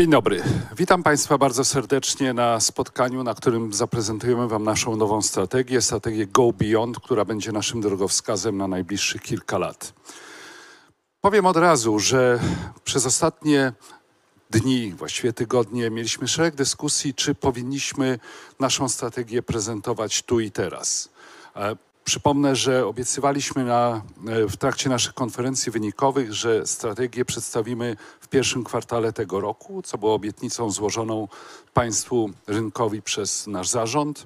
Dzień dobry. Witam Państwa bardzo serdecznie na spotkaniu, na którym zaprezentujemy Wam naszą nową strategię, strategię Go Beyond, która będzie naszym drogowskazem na najbliższych kilka lat. Powiem od razu, że przez ostatnie dni, właściwie tygodnie, mieliśmy szereg dyskusji, czy powinniśmy naszą strategię prezentować tu i teraz. Przypomnę, że obiecywaliśmy na, e, w trakcie naszych konferencji wynikowych, że strategię przedstawimy w pierwszym kwartale tego roku, co było obietnicą złożoną państwu rynkowi przez nasz zarząd.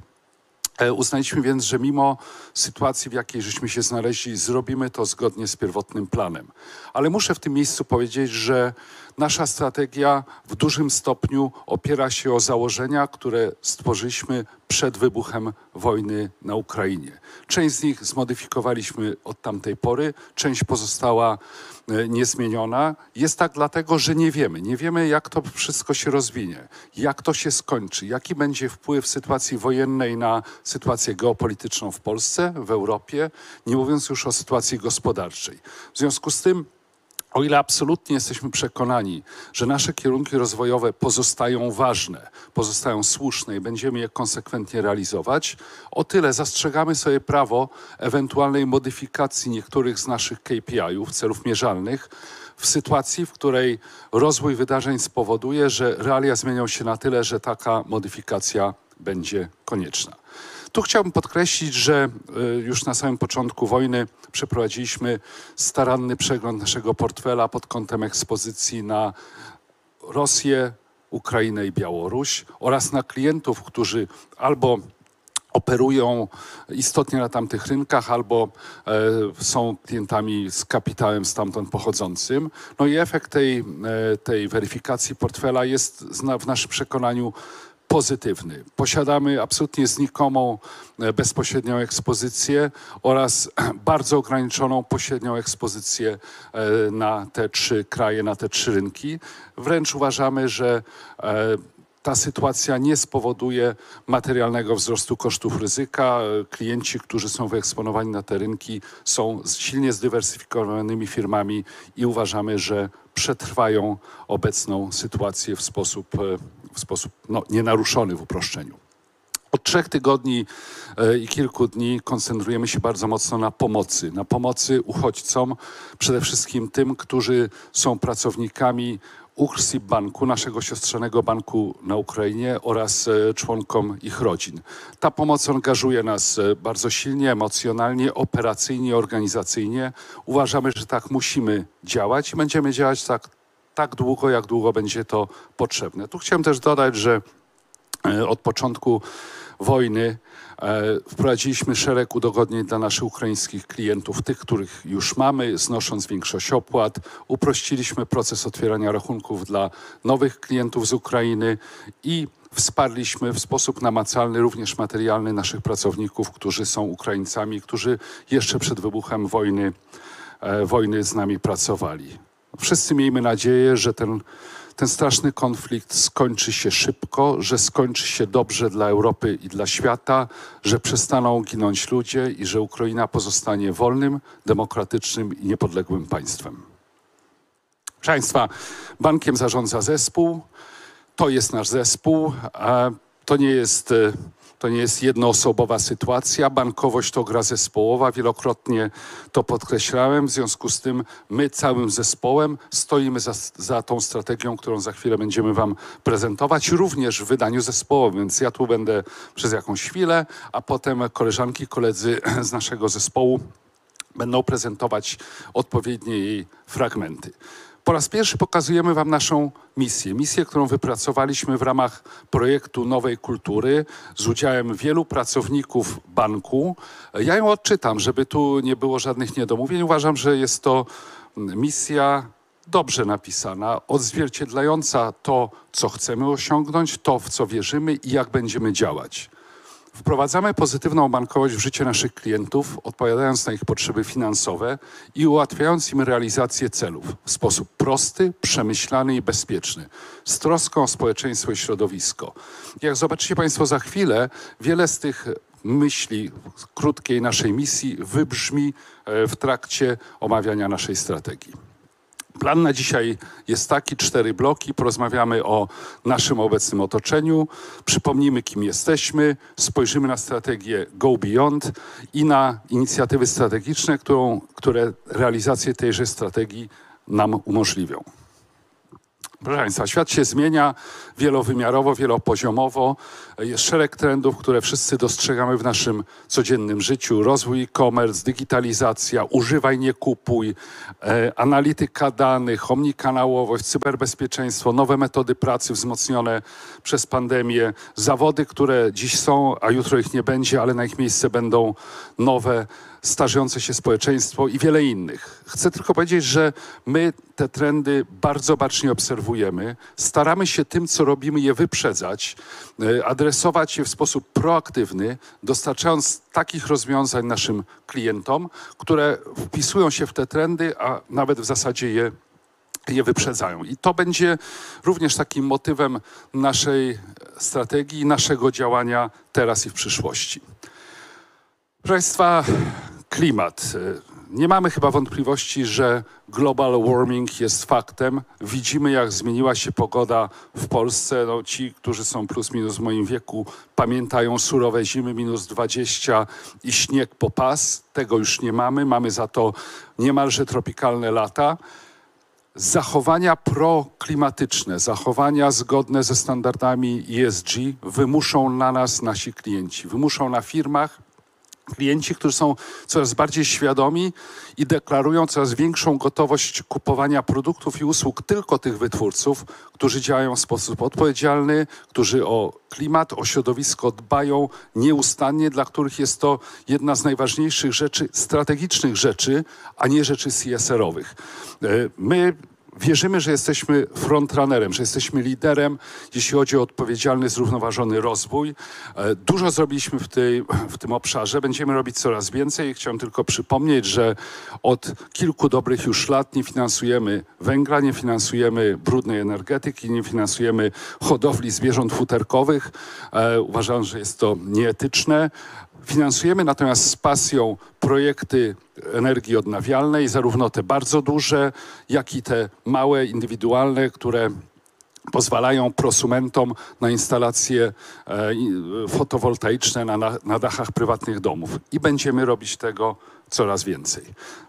E, Uznaliśmy więc, że mimo sytuacji, w jakiej żeśmy się znaleźli, zrobimy to zgodnie z pierwotnym planem. Ale muszę w tym miejscu powiedzieć, że nasza strategia w dużym stopniu opiera się o założenia, które stworzyliśmy przed wybuchem wojny na Ukrainie. Część z nich zmodyfikowaliśmy od tamtej pory, część pozostała e, niezmieniona. Jest tak dlatego, że nie wiemy. Nie wiemy, jak to wszystko się rozwinie, jak to się skończy, jaki będzie wpływ sytuacji wojennej na sytuację geopolityczną w Polsce, w Europie, nie mówiąc już o sytuacji gospodarczej. W związku z tym o ile absolutnie jesteśmy przekonani, że nasze kierunki rozwojowe pozostają ważne, pozostają słuszne i będziemy je konsekwentnie realizować, o tyle zastrzegamy sobie prawo ewentualnej modyfikacji niektórych z naszych KPI-ów, celów mierzalnych, w sytuacji, w której rozwój wydarzeń spowoduje, że realia zmienią się na tyle, że taka modyfikacja będzie konieczna. Tu chciałbym podkreślić, że y, już na samym początku wojny przeprowadziliśmy staranny przegląd naszego portfela pod kątem ekspozycji na Rosję, Ukrainę i Białoruś oraz na klientów, którzy albo operują istotnie na tamtych rynkach albo e, są klientami z kapitałem stamtąd pochodzącym. No i efekt tej, e, tej weryfikacji portfela jest w naszym przekonaniu pozytywny. Posiadamy absolutnie znikomą e, bezpośrednią ekspozycję oraz bardzo ograniczoną pośrednią ekspozycję e, na te trzy kraje, na te trzy rynki. Wręcz uważamy, że e, ta sytuacja nie spowoduje materialnego wzrostu kosztów ryzyka. Klienci, którzy są wyeksponowani na te rynki, są silnie zdywersyfikowanymi firmami i uważamy, że przetrwają obecną sytuację w sposób, w sposób no, nienaruszony w uproszczeniu. Od trzech tygodni e, i kilku dni koncentrujemy się bardzo mocno na pomocy. Na pomocy uchodźcom, przede wszystkim tym, którzy są pracownikami Ursib Banku, naszego siostrzanego banku na Ukrainie oraz e, członkom ich rodzin. Ta pomoc angażuje nas e, bardzo silnie, emocjonalnie, operacyjnie, organizacyjnie. Uważamy, że tak musimy działać i będziemy działać tak, tak długo, jak długo będzie to potrzebne. Tu chciałem też dodać, że E, od początku wojny e, wprowadziliśmy szereg udogodnień dla naszych ukraińskich klientów, tych, których już mamy, znosząc większość opłat. Uprościliśmy proces otwierania rachunków dla nowych klientów z Ukrainy i wsparliśmy w sposób namacalny, również materialny naszych pracowników, którzy są Ukraińcami, którzy jeszcze przed wybuchem wojny, e, wojny z nami pracowali. Wszyscy miejmy nadzieję, że ten, ten straszny konflikt skończy się szybko, że skończy się dobrze dla Europy i dla świata, że przestaną ginąć ludzie i że Ukraina pozostanie wolnym, demokratycznym i niepodległym państwem. Proszę Państwa, bankiem zarządza zespół. To jest nasz zespół. To nie jest, e, to nie jest jednoosobowa sytuacja. Bankowość to gra zespołowa. Wielokrotnie to podkreślałem. W związku z tym my całym zespołem stoimy za, za tą strategią, którą za chwilę będziemy Wam prezentować, również w wydaniu zespołowym. Więc ja tu będę przez jakąś chwilę, a potem koleżanki, koledzy z naszego zespołu będą prezentować odpowiednie jej fragmenty. Po raz pierwszy pokazujemy Wam naszą misję. Misję, którą wypracowaliśmy w ramach projektu Nowej Kultury z udziałem wielu pracowników banku. Ja ją odczytam, żeby tu nie było żadnych niedomówień. Uważam, że jest to misja dobrze napisana, odzwierciedlająca to, co chcemy osiągnąć, to, w co wierzymy i jak będziemy działać. Wprowadzamy pozytywną bankowość w życie naszych klientów, odpowiadając na ich potrzeby finansowe i ułatwiając im realizację celów w sposób prosty, przemyślany i bezpieczny, z troską o społeczeństwo i środowisko. Jak zobaczycie Państwo za chwilę, wiele z tych myśli krótkiej naszej misji wybrzmi e, w trakcie omawiania naszej strategii. Plan na dzisiaj jest taki, cztery bloki. Porozmawiamy o naszym obecnym otoczeniu, przypomnimy, kim jesteśmy, spojrzymy na strategię Go Beyond i na inicjatywy strategiczne, którą, które realizację tejże strategii nam umożliwią. Proszę Państwa, świat się zmienia wielowymiarowo, wielopoziomowo. Jest szereg trendów, które wszyscy dostrzegamy w naszym codziennym życiu. Rozwój e-commerce, digitalizacja, używaj, nie kupuj, e, analityka danych, omnikanałowość, cyberbezpieczeństwo, nowe metody pracy wzmocnione przez pandemię, zawody, które dziś są, a jutro ich nie będzie, ale na ich miejsce będą nowe starzejące się społeczeństwo i wiele innych. Chcę tylko powiedzieć, że my te trendy bardzo bacznie obserwujemy. Staramy się tym, co robimy, je wyprzedzać, e, adresować je w sposób proaktywny, dostarczając takich rozwiązań naszym klientom, które wpisują się w te trendy, a nawet w zasadzie je je wyprzedzają. I to będzie również takim motywem naszej strategii, naszego działania teraz i w przyszłości. Proszę Państwa, klimat. Nie mamy chyba wątpliwości, że global warming jest faktem. Widzimy, jak zmieniła się pogoda w Polsce. No, ci, którzy są plus minus w moim wieku, pamiętają surowe zimy, minus 20 i śnieg po pas. Tego już nie mamy. Mamy za to niemalże tropikalne lata. Zachowania proklimatyczne, zachowania zgodne ze standardami ESG wymuszą na nas nasi klienci, wymuszą na firmach, klienci, którzy są coraz bardziej świadomi i deklarują coraz większą gotowość kupowania produktów i usług tylko tych wytwórców, którzy działają w sposób odpowiedzialny, którzy o klimat, o środowisko dbają nieustannie, dla których jest to jedna z najważniejszych rzeczy, strategicznych rzeczy, a nie rzeczy CSR-owych. E, my Wierzymy, że jesteśmy frontrunnerem, że jesteśmy liderem, jeśli chodzi o odpowiedzialny, zrównoważony rozwój. E, dużo zrobiliśmy w, tej, w tym obszarze, będziemy robić coraz więcej. Chciałem tylko przypomnieć, że od kilku dobrych już lat nie finansujemy węgla, nie finansujemy brudnej energetyki, nie finansujemy hodowli zwierząt futerkowych. E, uważam, że jest to nieetyczne. Finansujemy natomiast z pasją projekty energii odnawialnej, zarówno te bardzo duże, jak i te małe, indywidualne, które pozwalają prosumentom na instalacje e, fotowoltaiczne na, na, dachach prywatnych domów. I będziemy robić tego coraz więcej.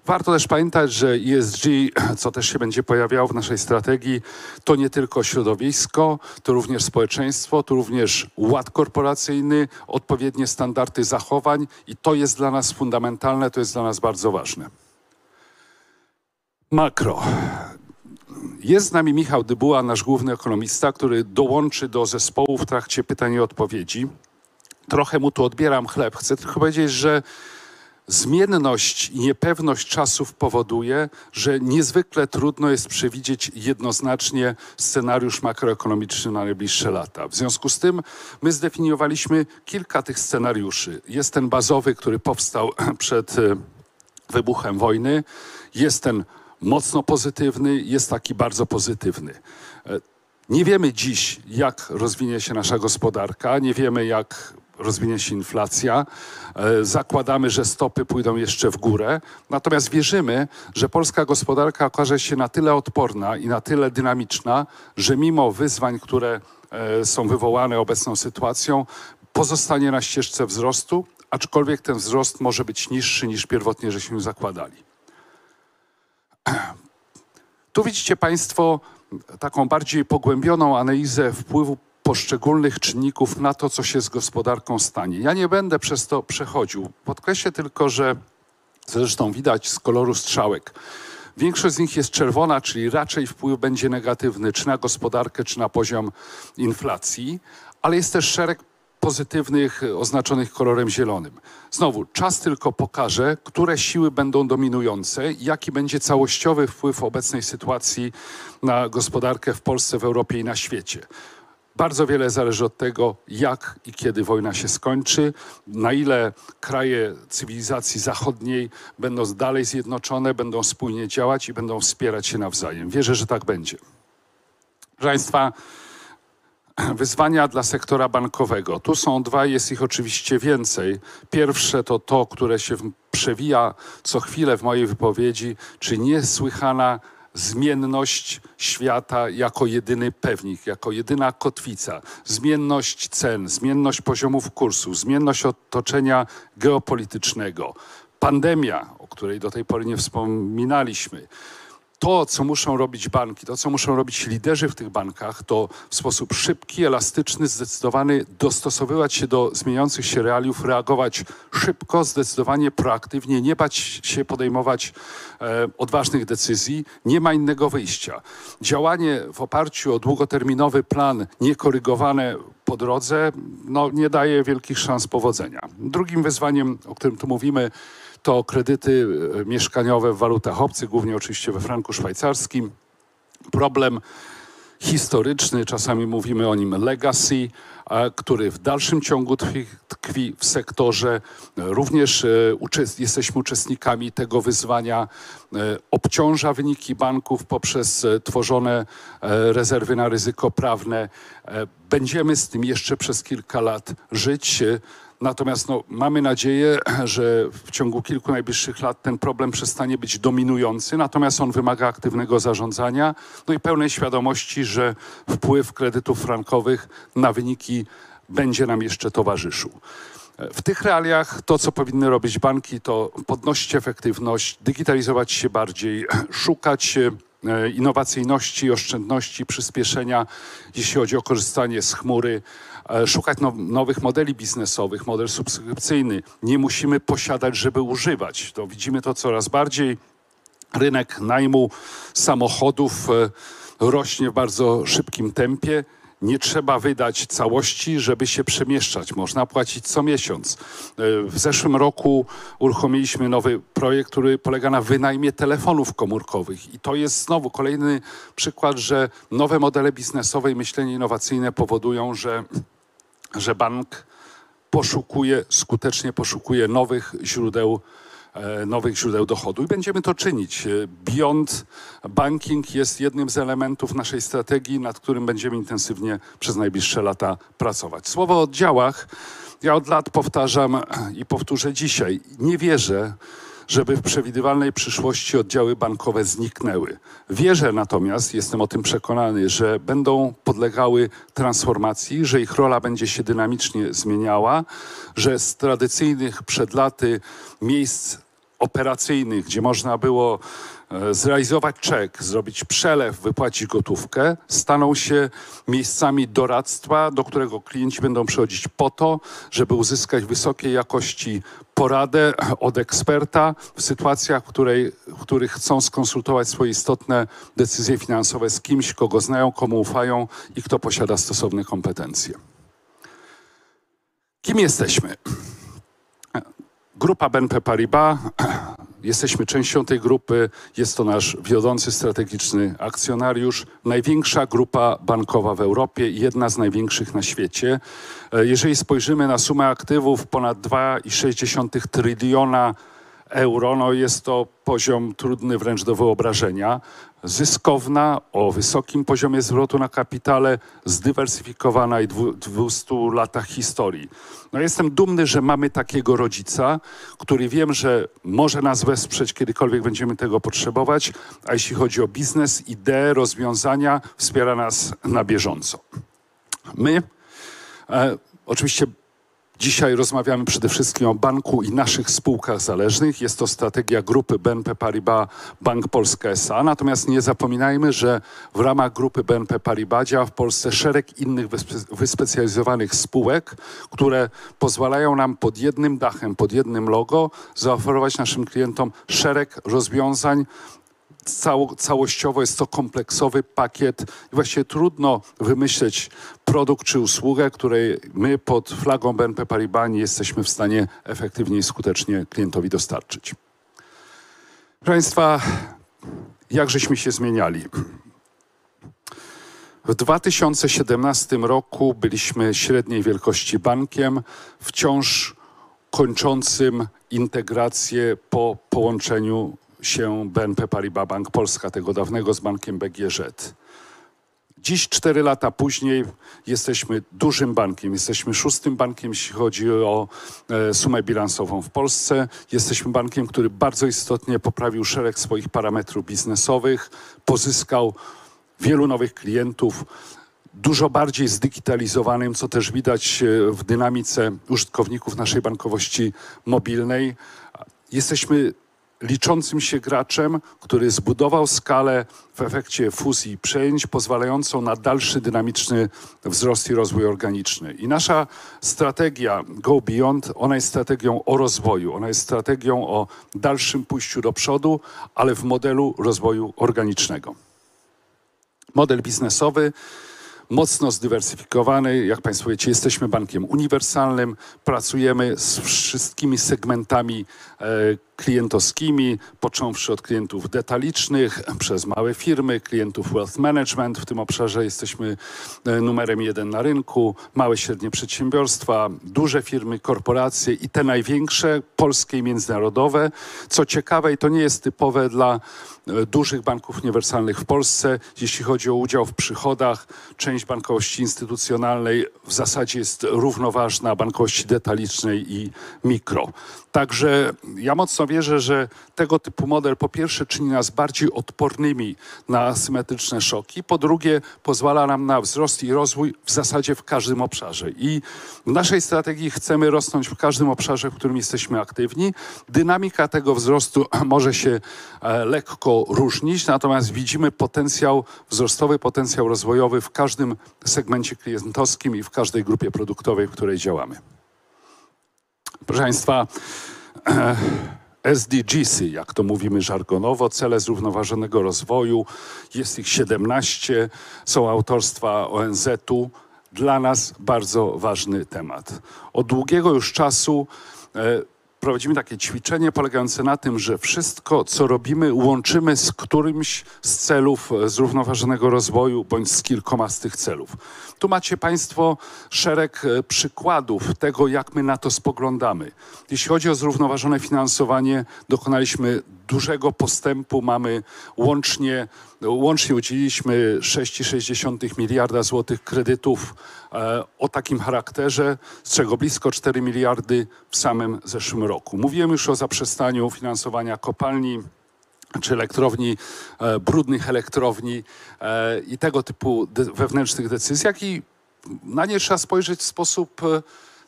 Warto też pamiętać, że ESG, co też się będzie pojawiało w naszej strategii, to nie tylko środowisko, to również społeczeństwo, to również ład korporacyjny, odpowiednie standardy zachowań i to jest dla nas fundamentalne, to jest dla nas bardzo ważne. Makro. Jest z nami Michał Dybuła, nasz główny ekonomista, który dołączy do zespołu w trakcie pytań i odpowiedzi. Trochę mu tu odbieram chleb. Chcę tylko powiedzieć, że Zmienność i niepewność czasów powoduje, że niezwykle trudno jest przewidzieć jednoznacznie scenariusz makroekonomiczny na najbliższe lata. W związku z tym my zdefiniowaliśmy kilka tych scenariuszy. Jest ten bazowy, który powstał przed e, wybuchem wojny, jest ten mocno pozytywny, jest taki bardzo pozytywny. E, nie wiemy dziś, jak rozwinie się nasza gospodarka, nie wiemy, jak rozwinie się inflacja. E, zakładamy, że stopy pójdą jeszcze w górę. Natomiast wierzymy, że polska gospodarka okaże się na tyle odporna i na tyle dynamiczna, że mimo wyzwań, które e, są wywołane obecną sytuacją, pozostanie na ścieżce wzrostu, aczkolwiek ten wzrost może być niższy niż pierwotnie żeśmy zakładali. Tu widzicie Państwo taką bardziej pogłębioną analizę wpływu poszczególnych czynników na to, co się z gospodarką stanie. Ja nie będę przez to przechodził. Podkreślę tylko, że zresztą widać z koloru strzałek. Większość z nich jest czerwona, czyli raczej wpływ będzie negatywny czy na gospodarkę, czy na poziom inflacji, ale jest też szereg pozytywnych oznaczonych kolorem zielonym. Znowu, czas tylko pokaże, które siły będą dominujące jaki będzie całościowy wpływ obecnej sytuacji na gospodarkę w Polsce, w Europie i na świecie. Bardzo wiele zależy od tego, jak i kiedy wojna się skończy, na ile kraje cywilizacji zachodniej będą dalej zjednoczone, będą spójnie działać i będą wspierać się nawzajem. Wierzę, że tak będzie. Proszę Państwa, wyzwania dla sektora bankowego. Tu są dwa, jest ich oczywiście więcej. Pierwsze to to, które się przewija co chwilę w mojej wypowiedzi, czy niesłychana zmienność świata jako jedyny pewnik, jako jedyna kotwica, zmienność cen, zmienność poziomów kursu, zmienność otoczenia geopolitycznego, pandemia, o której do tej pory nie wspominaliśmy, to, co muszą robić banki, to, co muszą robić liderzy w tych bankach, to w sposób szybki, elastyczny, zdecydowany dostosowywać się do zmieniających się realiów, reagować szybko, zdecydowanie proaktywnie, nie bać się podejmować e, odważnych decyzji. Nie ma innego wyjścia. Działanie w oparciu o długoterminowy plan, niekorygowane po drodze, no, nie daje wielkich szans powodzenia. Drugim wyzwaniem, o którym tu mówimy, to kredyty e, mieszkaniowe w walutach obcych, głównie oczywiście we franku szwajcarskim. Problem historyczny, czasami mówimy o nim legacy, który w dalszym ciągu tkwi, w sektorze. Również e, jesteśmy uczestnikami tego wyzwania. E, obciąża wyniki banków poprzez tworzone rezerwy na ryzyko prawne. Będziemy z tym jeszcze przez kilka lat żyć. Natomiast no, mamy nadzieję, że w ciągu kilku najbliższych lat ten problem przestanie być dominujący, natomiast on wymaga aktywnego zarządzania no i pełnej świadomości, że wpływ kredytów frankowych na wyniki będzie nam jeszcze towarzyszył. W tych realiach to, co powinny robić banki, to podnosić efektywność, digitalizować się bardziej, szukać e, innowacyjności, oszczędności, przyspieszenia, jeśli chodzi o korzystanie z chmury, szukać now, nowych modeli biznesowych, model subskrypcyjny. Nie musimy posiadać, żeby używać. To widzimy to coraz bardziej. Rynek najmu samochodów e, rośnie w bardzo szybkim tempie. Nie trzeba wydać całości, żeby się przemieszczać. Można płacić co miesiąc. E, w zeszłym roku uruchomiliśmy nowy projekt, który polega na wynajmie telefonów komórkowych. I to jest znowu kolejny przykład, że nowe modele biznesowe i myślenie innowacyjne powodują, że że bank poszukuje, skutecznie poszukuje nowych źródeł, e, nowych źródeł dochodu i będziemy to czynić. Beyond Banking jest jednym z elementów naszej strategii, nad którym będziemy intensywnie przez najbliższe lata pracować. Słowo o oddziałach. Ja od lat powtarzam i powtórzę dzisiaj. Nie wierzę, żeby w przewidywalnej przyszłości oddziały bankowe zniknęły. Wierzę natomiast, jestem o tym przekonany, że będą podlegały transformacji, że ich rola będzie się dynamicznie zmieniała, że z tradycyjnych przed laty miejsc operacyjnych, gdzie można było zrealizować czek, zrobić przelew, wypłacić gotówkę, staną się miejscami doradztwa, do którego klienci będą przychodzić po to, żeby uzyskać wysokiej jakości poradę od eksperta w sytuacjach, w, której, w których chcą skonsultować swoje istotne decyzje finansowe z kimś, kogo znają, komu ufają i kto posiada stosowne kompetencje. Kim jesteśmy? Grupa BNP Paribas Jesteśmy częścią tej grupy, jest to nasz wiodący strategiczny akcjonariusz, największa grupa bankowa w Europie i jedna z największych na świecie. E, jeżeli spojrzymy na sumę aktywów ponad 2,6 tryliona euro, no jest to poziom trudny wręcz do wyobrażenia. Zyskowna, o wysokim poziomie zwrotu na kapitale, zdywersyfikowana i 200 latach historii. No jestem dumny, że mamy takiego rodzica, który wiem, że może nas wesprzeć, kiedykolwiek będziemy tego potrzebować, a jeśli chodzi o biznes, idee, rozwiązania, wspiera nas na bieżąco. My e, oczywiście Dzisiaj rozmawiamy przede wszystkim o banku i naszych spółkach zależnych. Jest to strategia grupy BNP Paribas Bank Polska S.A. Natomiast nie zapominajmy, że w ramach grupy BNP Paribas działa w Polsce szereg innych wyspecjalizowanych spółek, które pozwalają nam pod jednym dachem, pod jednym logo zaoferować naszym klientom szereg rozwiązań cało, całościowo jest to kompleksowy pakiet właściwie trudno wymyśleć produkt czy usługę, której my pod flagą BNP Paribas nie jesteśmy w stanie efektywnie i skutecznie klientowi dostarczyć. Proszę Państwa, jak żeśmy się zmieniali? W 2017 roku byliśmy średniej wielkości bankiem, wciąż kończącym integrację po połączeniu się BNP Paribas Bank Polska, tego dawnego z bankiem BGŻ. Dziś, cztery lata później, jesteśmy dużym bankiem. Jesteśmy szóstym bankiem, jeśli chodzi o e, sumę bilansową w Polsce. Jesteśmy bankiem, który bardzo istotnie poprawił szereg swoich parametrów biznesowych, pozyskał wielu nowych klientów, dużo bardziej zdigitalizowanym, co też widać e, w dynamice użytkowników naszej bankowości mobilnej. Jesteśmy liczącym się graczem, który zbudował skalę w efekcie fuzji i przejęć, pozwalającą na dalszy dynamiczny wzrost i rozwój organiczny. I nasza strategia Go Beyond, ona jest strategią o rozwoju, ona jest strategią o dalszym pójściu do przodu, ale w modelu rozwoju organicznego. Model biznesowy mocno zdywersyfikowany. Jak Państwo wiecie, jesteśmy bankiem uniwersalnym, pracujemy z wszystkimi segmentami klientowskimi, począwszy od klientów detalicznych, przez małe firmy, klientów wealth management. W tym obszarze jesteśmy e, numerem jeden na rynku, małe, średnie przedsiębiorstwa, duże firmy, korporacje i te największe, polskie i międzynarodowe. Co ciekawe, i to nie jest typowe dla e, dużych banków uniwersalnych w Polsce, jeśli chodzi o udział w przychodach, część bankowości instytucjonalnej w zasadzie jest równoważna bankowości detalicznej i mikro. Także ja mocno wierzę, że tego typu model po pierwsze czyni nas bardziej odpornymi na asymetryczne szoki, po drugie pozwala nam na wzrost i rozwój w zasadzie w każdym obszarze. I w naszej strategii chcemy rosnąć w każdym obszarze, w którym jesteśmy aktywni. Dynamika tego wzrostu może się e, lekko różnić, natomiast widzimy potencjał wzrostowy, potencjał rozwojowy w każdym segmencie klientowskim i w każdej grupie produktowej, w której działamy. Proszę Państwa, SDGs, jak to mówimy żargonowo, cele zrównoważonego rozwoju, jest ich 17, są autorstwa ONZ-u. Dla nas bardzo ważny temat. Od długiego już czasu e, prowadzimy takie ćwiczenie polegające na tym, że wszystko, co robimy, łączymy z którymś z celów e, zrównoważonego rozwoju bądź z kilkoma z tych celów. Tu macie Państwo szereg e, przykładów tego, jak my na to spoglądamy. Jeśli chodzi o zrównoważone finansowanie, dokonaliśmy dużego postępu. Mamy łącznie, łącznie udzieliliśmy 6,6 miliarda złotych kredytów e, o takim charakterze, z czego blisko 4 miliardy w samym zeszłym roku. Mówiłem już o zaprzestaniu finansowania kopalni czy elektrowni, e, brudnych elektrowni e, i tego typu wewnętrznych decyzji, jak i na nie trzeba spojrzeć w sposób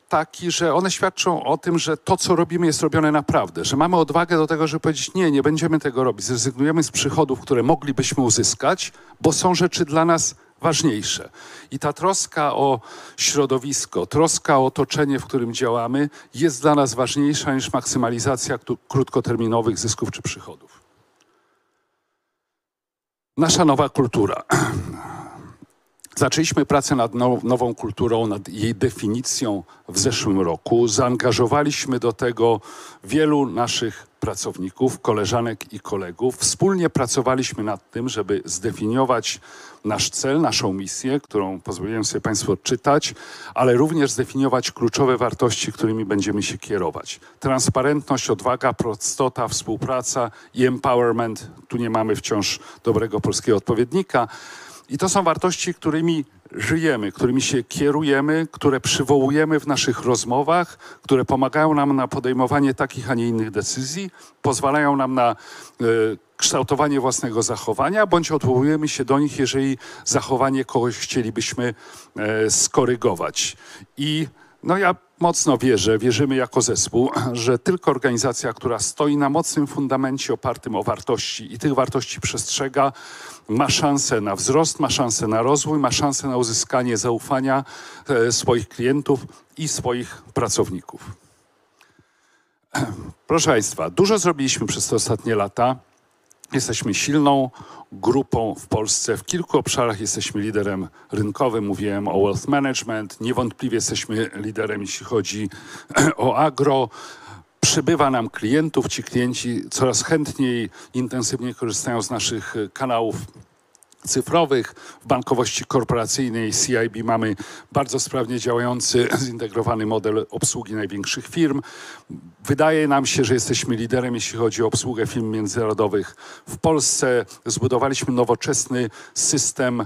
taki, że one świadczą o tym, że to, co robimy, jest robione naprawdę, że mamy odwagę do tego, żeby powiedzieć, nie, nie będziemy tego robić, zrezygnujemy z przychodów, które moglibyśmy uzyskać, bo są rzeczy dla nas ważniejsze. I ta troska o środowisko, troska o otoczenie, w którym działamy, jest dla nas ważniejsza niż maksymalizacja krótkoterminowych zysków czy przychodów. Nasza nowa kultura. Zaczęliśmy pracę nad nową kulturą, nad jej definicją w zeszłym roku. Zaangażowaliśmy do tego wielu naszych pracowników, koleżanek i kolegów. Wspólnie pracowaliśmy nad tym, żeby zdefiniować nasz cel, naszą misję, którą pozwoliłem sobie Państwu odczytać, ale również zdefiniować kluczowe wartości, którymi będziemy się kierować. Transparentność, odwaga, prostota, współpraca i empowerment. Tu nie mamy wciąż dobrego polskiego odpowiednika i to są wartości, którymi żyjemy, którymi się kierujemy, które przywołujemy w naszych rozmowach, które pomagają nam na podejmowanie takich, a nie innych decyzji, pozwalają nam na y, kształtowanie własnego zachowania, bądź odwołujemy się do nich, jeżeli zachowanie kogoś chcielibyśmy y, skorygować. I no ja mocno wierzę, wierzymy jako zespół, że tylko organizacja, która stoi na mocnym fundamencie opartym o wartości i tych wartości przestrzega, ma szansę na wzrost, ma szansę na rozwój, ma szansę na uzyskanie zaufania e, swoich klientów i swoich pracowników. Proszę Państwa, dużo zrobiliśmy przez te ostatnie lata. Jesteśmy silną grupą w Polsce. W kilku obszarach jesteśmy liderem rynkowym. Mówiłem o wealth management. Niewątpliwie jesteśmy liderem, jeśli chodzi o agro. Przybywa nam klientów. Ci klienci coraz chętniej, intensywnie korzystają z naszych kanałów cyfrowych. W bankowości korporacyjnej CIB mamy bardzo sprawnie działający, zintegrowany model obsługi największych firm. Wydaje nam się, że jesteśmy liderem, jeśli chodzi o obsługę firm międzynarodowych w Polsce. Zbudowaliśmy nowoczesny system e,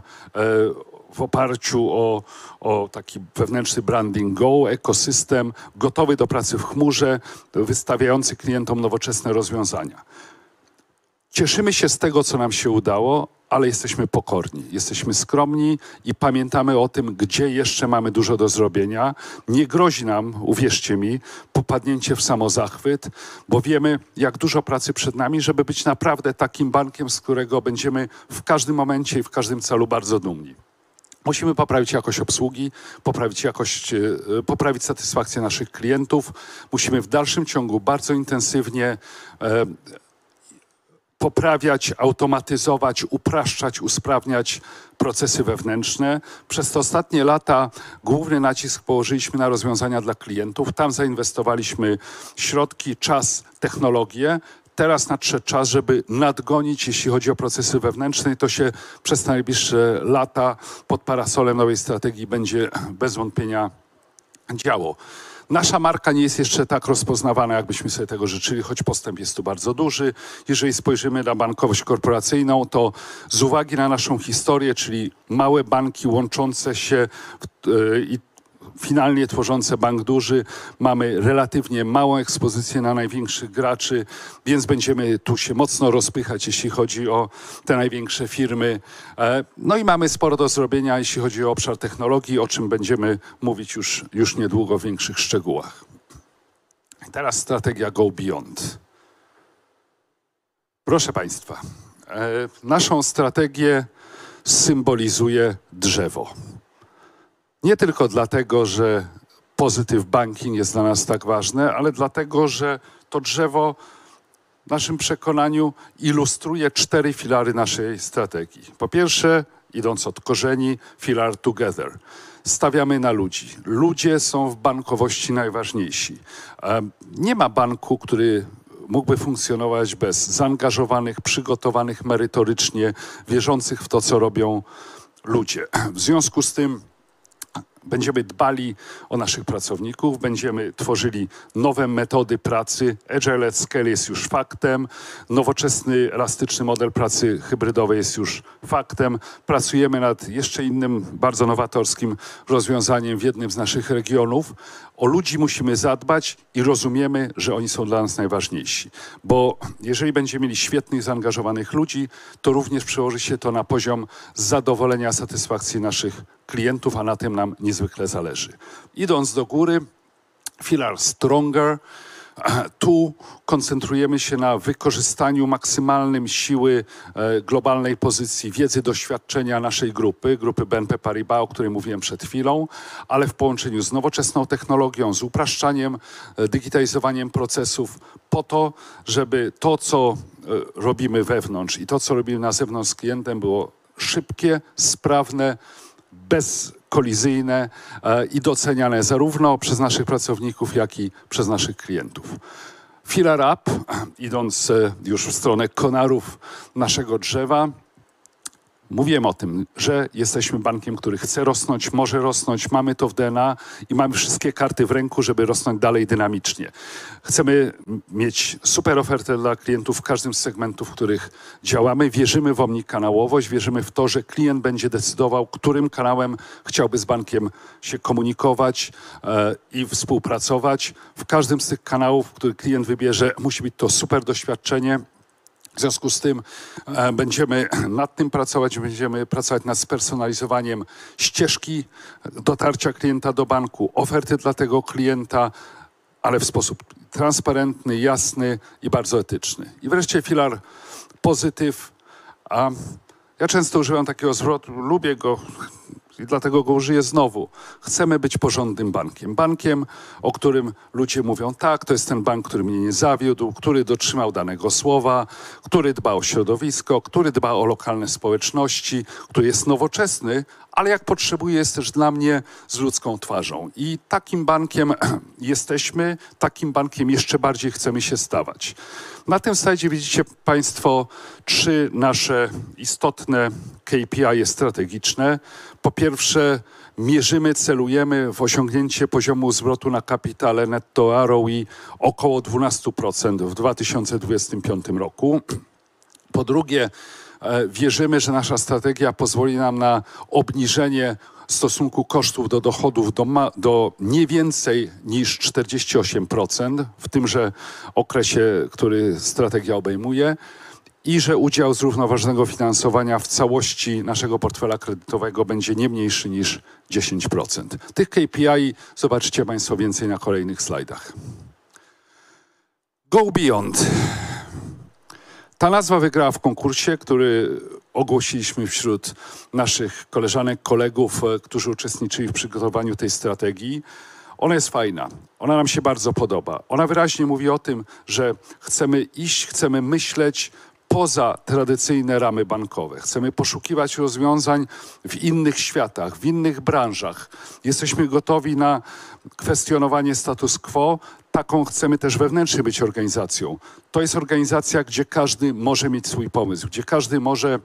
w oparciu o, o taki wewnętrzny branding Go, ekosystem gotowy do pracy w chmurze, wystawiający klientom nowoczesne rozwiązania. Cieszymy się z tego, co nam się udało, ale jesteśmy pokorni, jesteśmy skromni i pamiętamy o tym, gdzie jeszcze mamy dużo do zrobienia. Nie grozi nam, uwierzcie mi, popadnięcie w samozachwyt, bo wiemy, jak dużo pracy przed nami, żeby być naprawdę takim bankiem, z którego będziemy w każdym momencie i w każdym celu bardzo dumni. Musimy poprawić jakość obsługi, poprawić jakość, e, poprawić satysfakcję naszych klientów. Musimy w dalszym ciągu bardzo intensywnie e, poprawiać, automatyzować, upraszczać, usprawniać procesy wewnętrzne. Przez te ostatnie lata główny nacisk położyliśmy na rozwiązania dla klientów. Tam zainwestowaliśmy środki, czas, technologię. Teraz nadszedł czas, żeby nadgonić, jeśli chodzi o procesy wewnętrzne. I to się przez najbliższe lata pod parasolem nowej strategii będzie bez wątpienia działo. Nasza marka nie jest jeszcze tak rozpoznawana, jakbyśmy sobie tego życzyli, choć postęp jest tu bardzo duży. Jeżeli spojrzymy na bankowość korporacyjną, to z uwagi na naszą historię, czyli małe banki łączące się i finalnie tworzące bank duży. Mamy relatywnie małą ekspozycję na największych graczy, więc będziemy tu się mocno rozpychać, jeśli chodzi o te największe firmy. E, no i mamy sporo do zrobienia, jeśli chodzi o obszar technologii, o czym będziemy mówić już, już niedługo w większych szczegółach. Teraz strategia Go Beyond. Proszę Państwa, e, naszą strategię symbolizuje drzewo. Nie tylko dlatego, że pozytyw banking jest dla nas tak ważne, ale dlatego, że to drzewo w naszym przekonaniu ilustruje cztery filary naszej strategii. Po pierwsze, idąc od korzeni, filar together. Stawiamy na ludzi. Ludzie są w bankowości najważniejsi. Nie ma banku, który mógłby funkcjonować bez zaangażowanych, przygotowanych merytorycznie, wierzących w to, co robią ludzie. W związku z tym Będziemy dbali o naszych pracowników, będziemy tworzyli nowe metody pracy. Agile at Scale jest już faktem, nowoczesny, elastyczny model pracy hybrydowej jest już faktem. Pracujemy nad jeszcze innym, bardzo nowatorskim rozwiązaniem w jednym z naszych regionów. O ludzi musimy zadbać i rozumiemy, że oni są dla nas najważniejsi. Bo jeżeli będziemy mieli świetnych, zaangażowanych ludzi, to również przełoży się to na poziom zadowolenia, satysfakcji naszych klientów, a na tym nam niezwykle zależy. Idąc do góry, filar Stronger. Tu koncentrujemy się na wykorzystaniu maksymalnym siły e, globalnej pozycji, wiedzy, doświadczenia naszej grupy, grupy BNP Paribas, o której mówiłem przed chwilą, ale w połączeniu z nowoczesną technologią, z upraszczaniem, e, digitalizowaniem procesów, po to, żeby to, co e, robimy wewnątrz i to, co robimy na zewnątrz z klientem, było szybkie, sprawne, bezkolizyjne e, i doceniane zarówno przez naszych pracowników, jak i przez naszych klientów. Filar Up, idąc e, już w stronę konarów naszego drzewa, Mówiłem o tym, że jesteśmy bankiem, który chce rosnąć, może rosnąć, mamy to w DNA i mamy wszystkie karty w ręku, żeby rosnąć dalej dynamicznie. Chcemy mieć super ofertę dla klientów w każdym z segmentów, w których działamy. Wierzymy w omnikanałowość, wierzymy w to, że klient będzie decydował, którym kanałem chciałby z bankiem się komunikować e, i współpracować. W każdym z tych kanałów, który klient wybierze, musi być to super doświadczenie w związku z tym e, będziemy nad tym pracować, będziemy pracować nad spersonalizowaniem ścieżki dotarcia klienta do banku, oferty dla tego klienta, ale w sposób transparentny, jasny i bardzo etyczny. I wreszcie filar pozytyw. A ja często używam takiego zwrotu, lubię go, i dlatego go użyję znowu. Chcemy być porządnym bankiem. Bankiem, o którym ludzie mówią, tak, to jest ten bank, który mnie nie zawiódł, który dotrzymał danego słowa, który dba o środowisko, który dba o lokalne społeczności, który jest nowoczesny, ale jak potrzebuje, jest też dla mnie z ludzką twarzą. I takim bankiem jesteśmy, takim bankiem jeszcze bardziej chcemy się stawać. Na tym slajdzie widzicie Państwo trzy nasze istotne KPI strategiczne. Po pierwsze, mierzymy, celujemy w osiągnięcie poziomu zwrotu na kapitale netto ROI około 12% w 2025 roku. Po drugie, Wierzymy, że nasza strategia pozwoli nam na obniżenie stosunku kosztów do dochodów do, ma, do nie więcej niż 48% w tymże okresie, który strategia obejmuje i że udział zrównoważonego finansowania w całości naszego portfela kredytowego będzie nie mniejszy niż 10%. Tych KPI zobaczycie Państwo więcej na kolejnych slajdach. Go Beyond. Ta nazwa wygrała w konkursie, który ogłosiliśmy wśród naszych koleżanek, kolegów, e, którzy uczestniczyli w przygotowaniu tej strategii. Ona jest fajna, ona nam się bardzo podoba. Ona wyraźnie mówi o tym, że chcemy iść, chcemy myśleć poza tradycyjne ramy bankowe. Chcemy poszukiwać rozwiązań w innych światach, w innych branżach. Jesteśmy gotowi na kwestionowanie status quo. Taką chcemy też wewnętrznie być organizacją. To jest organizacja, gdzie każdy może mieć swój pomysł, gdzie każdy może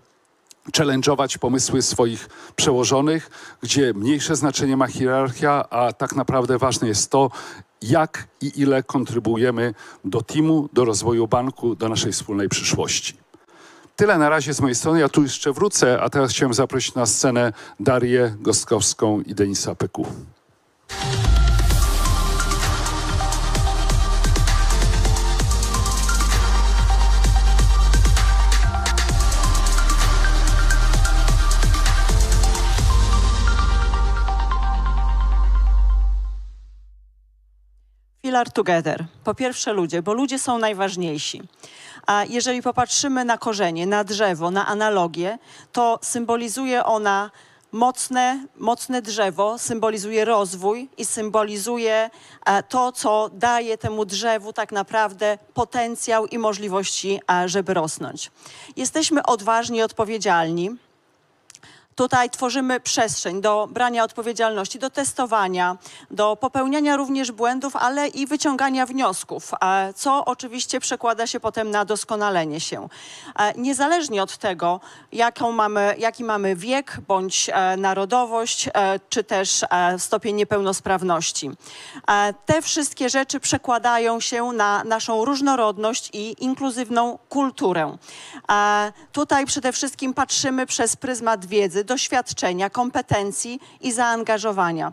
challenge'ować pomysły swoich przełożonych, gdzie mniejsze znaczenie ma hierarchia, a tak naprawdę ważne jest to, jak i ile kontrybuujemy do teamu, do rozwoju banku, do naszej wspólnej przyszłości. Tyle na razie z mojej strony. Ja tu jeszcze wrócę, a teraz chciałem zaprosić na scenę Darię Gostkowską i Denisa Peku. Filar Together. Po pierwsze ludzie, bo ludzie są najważniejsi. A jeżeli popatrzymy na korzenie, na drzewo, na analogię, to symbolizuje ona mocne, mocne drzewo, symbolizuje rozwój i symbolizuje e, to, co daje temu drzewu tak naprawdę potencjał i możliwości, żeby rosnąć. Jesteśmy odważni i odpowiedzialni. Tutaj tworzymy przestrzeń do brania odpowiedzialności, do testowania, do popełniania również błędów, ale i wyciągania wniosków, e, co oczywiście przekłada się potem na doskonalenie się. E, niezależnie od tego, jaką mamy, jaki mamy wiek bądź e, narodowość, czy też stopień niepełnosprawności. Te wszystkie rzeczy przekładają się na naszą różnorodność i inkluzywną kulturę. Tutaj przede wszystkim patrzymy przez pryzmat wiedzy, doświadczenia, kompetencji i zaangażowania.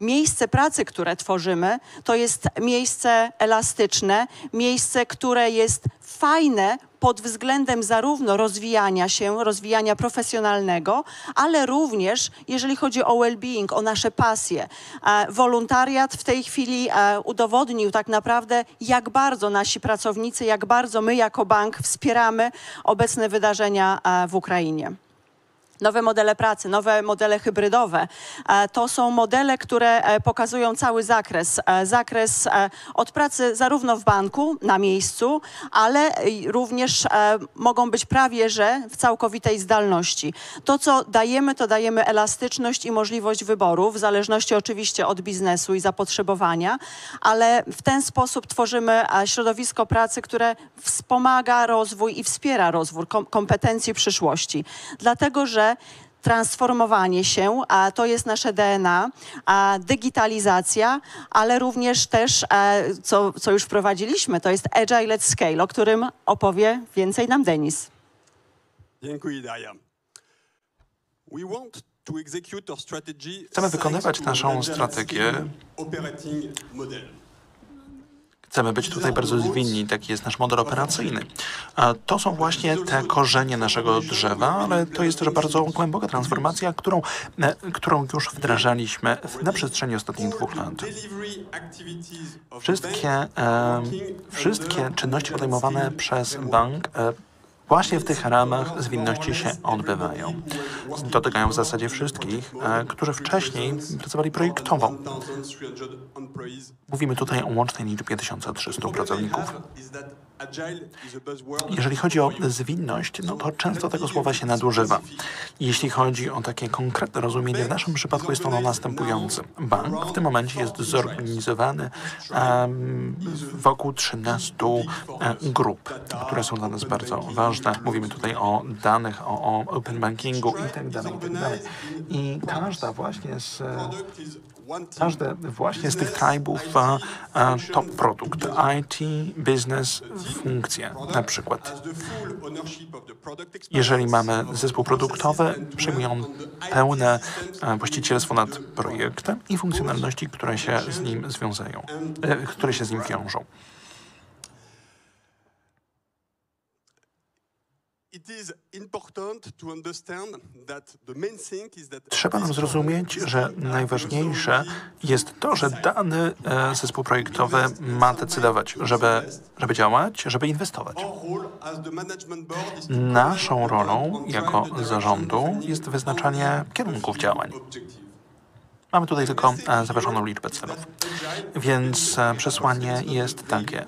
Miejsce pracy, które tworzymy, to jest miejsce elastyczne, miejsce, które jest fajne pod względem zarówno rozwijania się, rozwijania profesjonalnego, ale również jeżeli chodzi o well-being, o nasze pasje. Wolontariat w tej chwili e, udowodnił tak naprawdę, jak bardzo nasi pracownicy, jak bardzo my jako bank wspieramy obecne wydarzenia e, w Ukrainie nowe modele pracy, nowe modele hybrydowe. E, to są modele, które e, pokazują cały zakres. E, zakres od pracy zarówno w banku, na miejscu, ale również mogą być prawie, że w całkowitej zdalności. To, co dajemy, to dajemy elastyczność i możliwość wyboru, w zależności oczywiście od biznesu i zapotrzebowania, ale w ten sposób tworzymy środowisko pracy, które wspomaga rozwój i wspiera rozwój kompetencji przyszłości. Dlatego, że transformowanie się, a to jest nasze DNA, a digitalizacja, ale również też, e, co, co już wprowadziliśmy, to jest Agile at Scale, o którym opowie więcej nam Denis. Dziękuję, Daja. Chcemy wykonywać naszą strategię Chcemy być tutaj bardzo zwinni, taki jest nasz model operacyjny. To są właśnie te korzenie naszego drzewa, ale to jest też bardzo głęboka transformacja, którą, e, którą już wdrażaliśmy na przestrzeni ostatnich dwóch lat. Wszystkie, e, wszystkie czynności podejmowane przez bank e, właśnie w tych ramach zwinności się odbywają. Dotykają w zasadzie wszystkich, e, którzy wcześniej pracowali projektowo. Mówimy tutaj o łącznej liczbie 1300 pracowników. Jeżeli chodzi o zwinność, no to często tego słowa się nadużywa. Jeśli chodzi o takie konkretne rozumienie, w naszym przypadku jest ono następujące. Bank w tym momencie jest zorganizowany um, wokół 13 e, grup, które są dla nas bardzo ważne. Mówimy tutaj o danych, o, o open bankingu i tak dalej, i tak. I każda właśnie z Każdy właśnie z tych tribów to produkt. IT, biznes, funkcje na przykład. Jeżeli mamy zespół produktowy, przejmują pełne właścicielstwo nad projektem i funkcjonalności, które się z nim związają, e, które się z nim wiążą. Trzeba nam zrozumieć, że najważniejsze jest to, że dany e, zespół projektowy ma decydować, żeby, żeby działać, żeby inwestować. Naszą rolą jako zarządu jest wyznaczanie kierunków działań. Mamy tutaj tylko e, zaważoną liczbę celów. Więc e, przesłanie jest takie.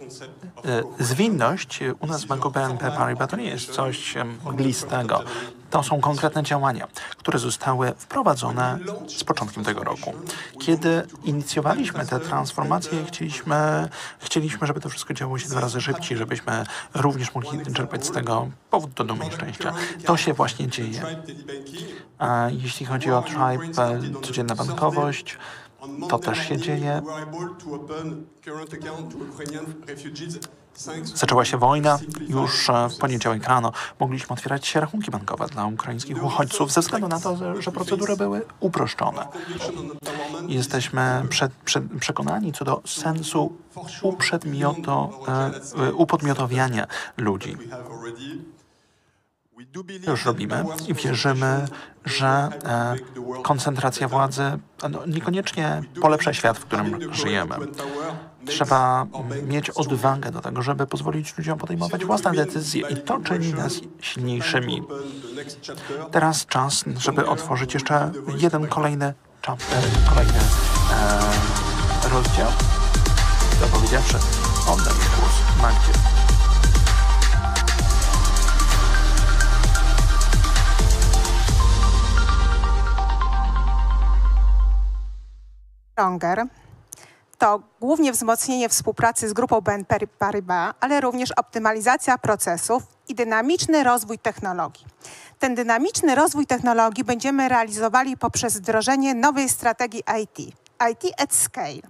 E, Zwinność u nas w Banku BNP Paribas to nie jest coś e, mglistego. To są konkretne działania, które zostały wprowadzone z początkiem tego roku. Kiedy inicjowaliśmy tę transformację, chcieliśmy, chcieliśmy, żeby to wszystko działo się dwa razy szybciej, żebyśmy również mogli czerpać z tego powód do dumy i szczęścia. To się właśnie dzieje. A jeśli chodzi o Tribe, e, codzienna bankowość, to też się dzieje. Zaczęła się wojna, już e, w poniedziałek rano mogliśmy otwierać rachunki bankowe dla ukraińskich uchodźców ze względu na to, że- że procedury były uproszczone. Jesteśmy prze, prze, przekonani co do sensu e, upodmiotowiania ludzi. Już robimy i wierzymy, że e, koncentracja władzy no, niekoniecznie polepsza świat, w którym żyjemy. Trzeba mieć odwagę do tego, żeby pozwolić ludziom podejmować własne decyzje i to czyni nas silniejszymi. Teraz czas, żeby otworzyć jeszcze jeden kolejny chapter, kolejny e, rozdział. To powiedziawszy, oddam głos Magdzie. Stronger to głównie wzmocnienie współpracy z grupą BNP Paribas, ale również optymalizacja procesów i dynamiczny rozwój technologii. Ten dynamiczny rozwój technologii będziemy realizowali poprzez wdrożenie nowej strategii IT, IT at Scale.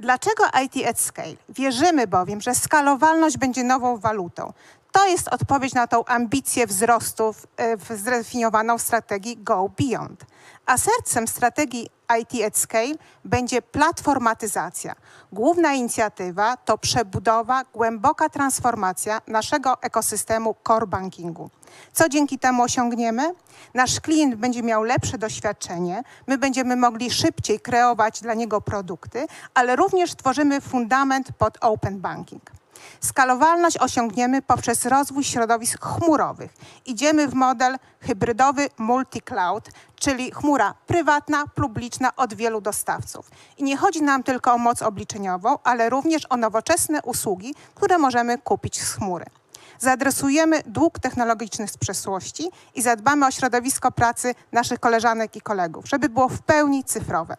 Dlaczego IT at Scale? Wierzymy bowiem, że skalowalność będzie nową walutą. To jest odpowiedź na tą ambicję wzrostu w, e, w zdefiniowaną w strategii Go Beyond. A sercem strategii IT at Scale będzie platformatyzacja. Główna inicjatywa to przebudowa, głęboka transformacja naszego ekosystemu core bankingu. Co dzięki temu osiągniemy? Nasz klient będzie miał lepsze doświadczenie, my będziemy mogli szybciej kreować dla niego produkty, ale również tworzymy fundament pod open banking. Skalowalność osiągniemy poprzez rozwój środowisk chmurowych. Idziemy w model hybrydowy multi-cloud, czyli chmura prywatna, publiczna od wielu dostawców. I nie chodzi nam tylko o moc obliczeniową, ale również o nowoczesne usługi, które możemy kupić z chmury. Zaadresujemy dług technologiczny z przeszłości i zadbamy o środowisko pracy naszych koleżanek i kolegów, żeby było w pełni cyfrowe.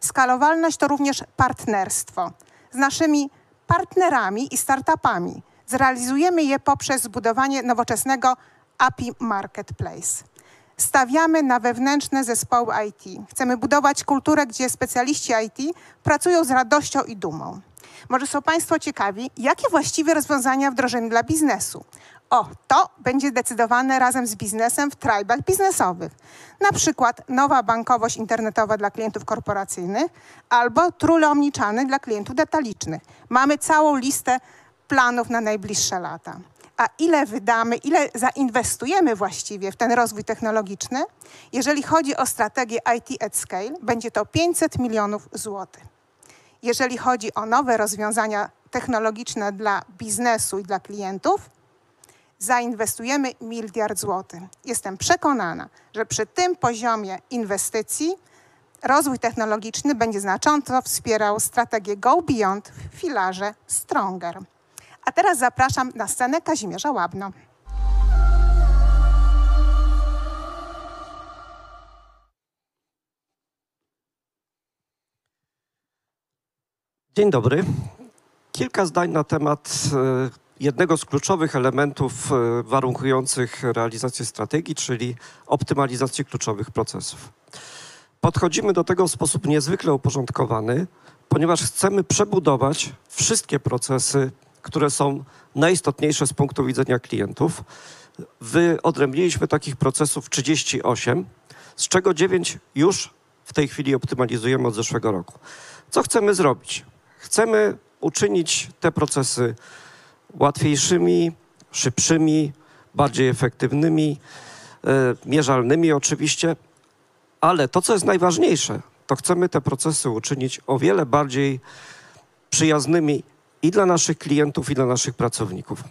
Skalowalność to również partnerstwo z naszymi partnerami i startupami. Zrealizujemy je poprzez zbudowanie nowoczesnego API Marketplace. Stawiamy na wewnętrzne zespoły IT. Chcemy budować kulturę, gdzie specjaliści IT pracują z radością i dumą. Może są Państwo ciekawi, jakie właściwie rozwiązania wdrożymy dla biznesu. O, to będzie decydowane razem z biznesem w tribach biznesowych. Na przykład nowa bankowość internetowa dla klientów korporacyjnych albo trule omniczany dla klientów detalicznych. Mamy całą listę planów na najbliższe lata. A ile wydamy, ile zainwestujemy właściwie w ten rozwój technologiczny? Jeżeli chodzi o strategię IT at Scale, będzie to 500 milionów złotych. Jeżeli chodzi o nowe rozwiązania technologiczne dla biznesu i dla klientów, zainwestujemy miliard złotych. Jestem przekonana, że przy tym poziomie inwestycji rozwój technologiczny będzie znacząco wspierał strategię Go Beyond w filarze Stronger. A teraz zapraszam na scenę Kazimierza Łabno. Dzień dobry. Kilka zdań na temat e, jednego z kluczowych elementów e, warunkujących realizację strategii, czyli optymalizacji kluczowych procesów. Podchodzimy do tego w sposób niezwykle uporządkowany, ponieważ chcemy przebudować wszystkie procesy, które są najistotniejsze z punktu widzenia klientów. Wyodrębniliśmy takich procesów 38, z czego 9 już w tej chwili optymalizujemy od zeszłego roku. Co chcemy zrobić? Chcemy uczynić te procesy łatwiejszymi, szybszymi, bardziej efektywnymi, e, mierzalnymi oczywiście, ale to, co jest najważniejsze, to chcemy te procesy uczynić o wiele bardziej przyjaznymi i dla naszych klientów, i dla naszych pracowników.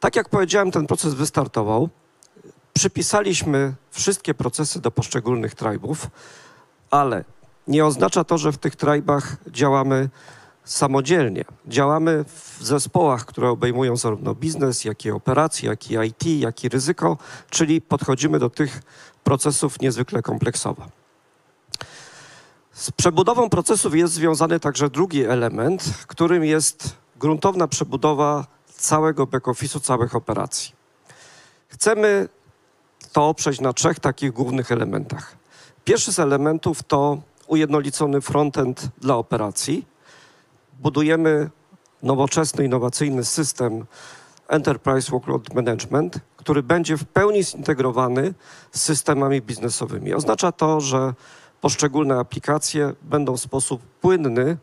Tak jak powiedziałem, ten proces wystartował. Przypisaliśmy wszystkie procesy do poszczególnych tribów, ale nie oznacza to, że w tych tribach działamy samodzielnie. Działamy w zespołach, które obejmują zarówno biznes, jak i operacje, jak i IT, jak i ryzyko, czyli podchodzimy do tych procesów niezwykle kompleksowo. Z przebudową procesów jest związany także drugi element, którym jest gruntowna przebudowa całego back-office'u, całych operacji. Chcemy to oprzeć na trzech takich głównych elementach. Pierwszy z elementów to ujednolicony frontend dla operacji. Budujemy nowoczesny, innowacyjny system Enterprise Workload Management, który będzie w pełni zintegrowany z systemami biznesowymi. Oznacza to, że poszczególne aplikacje będą w sposób płynny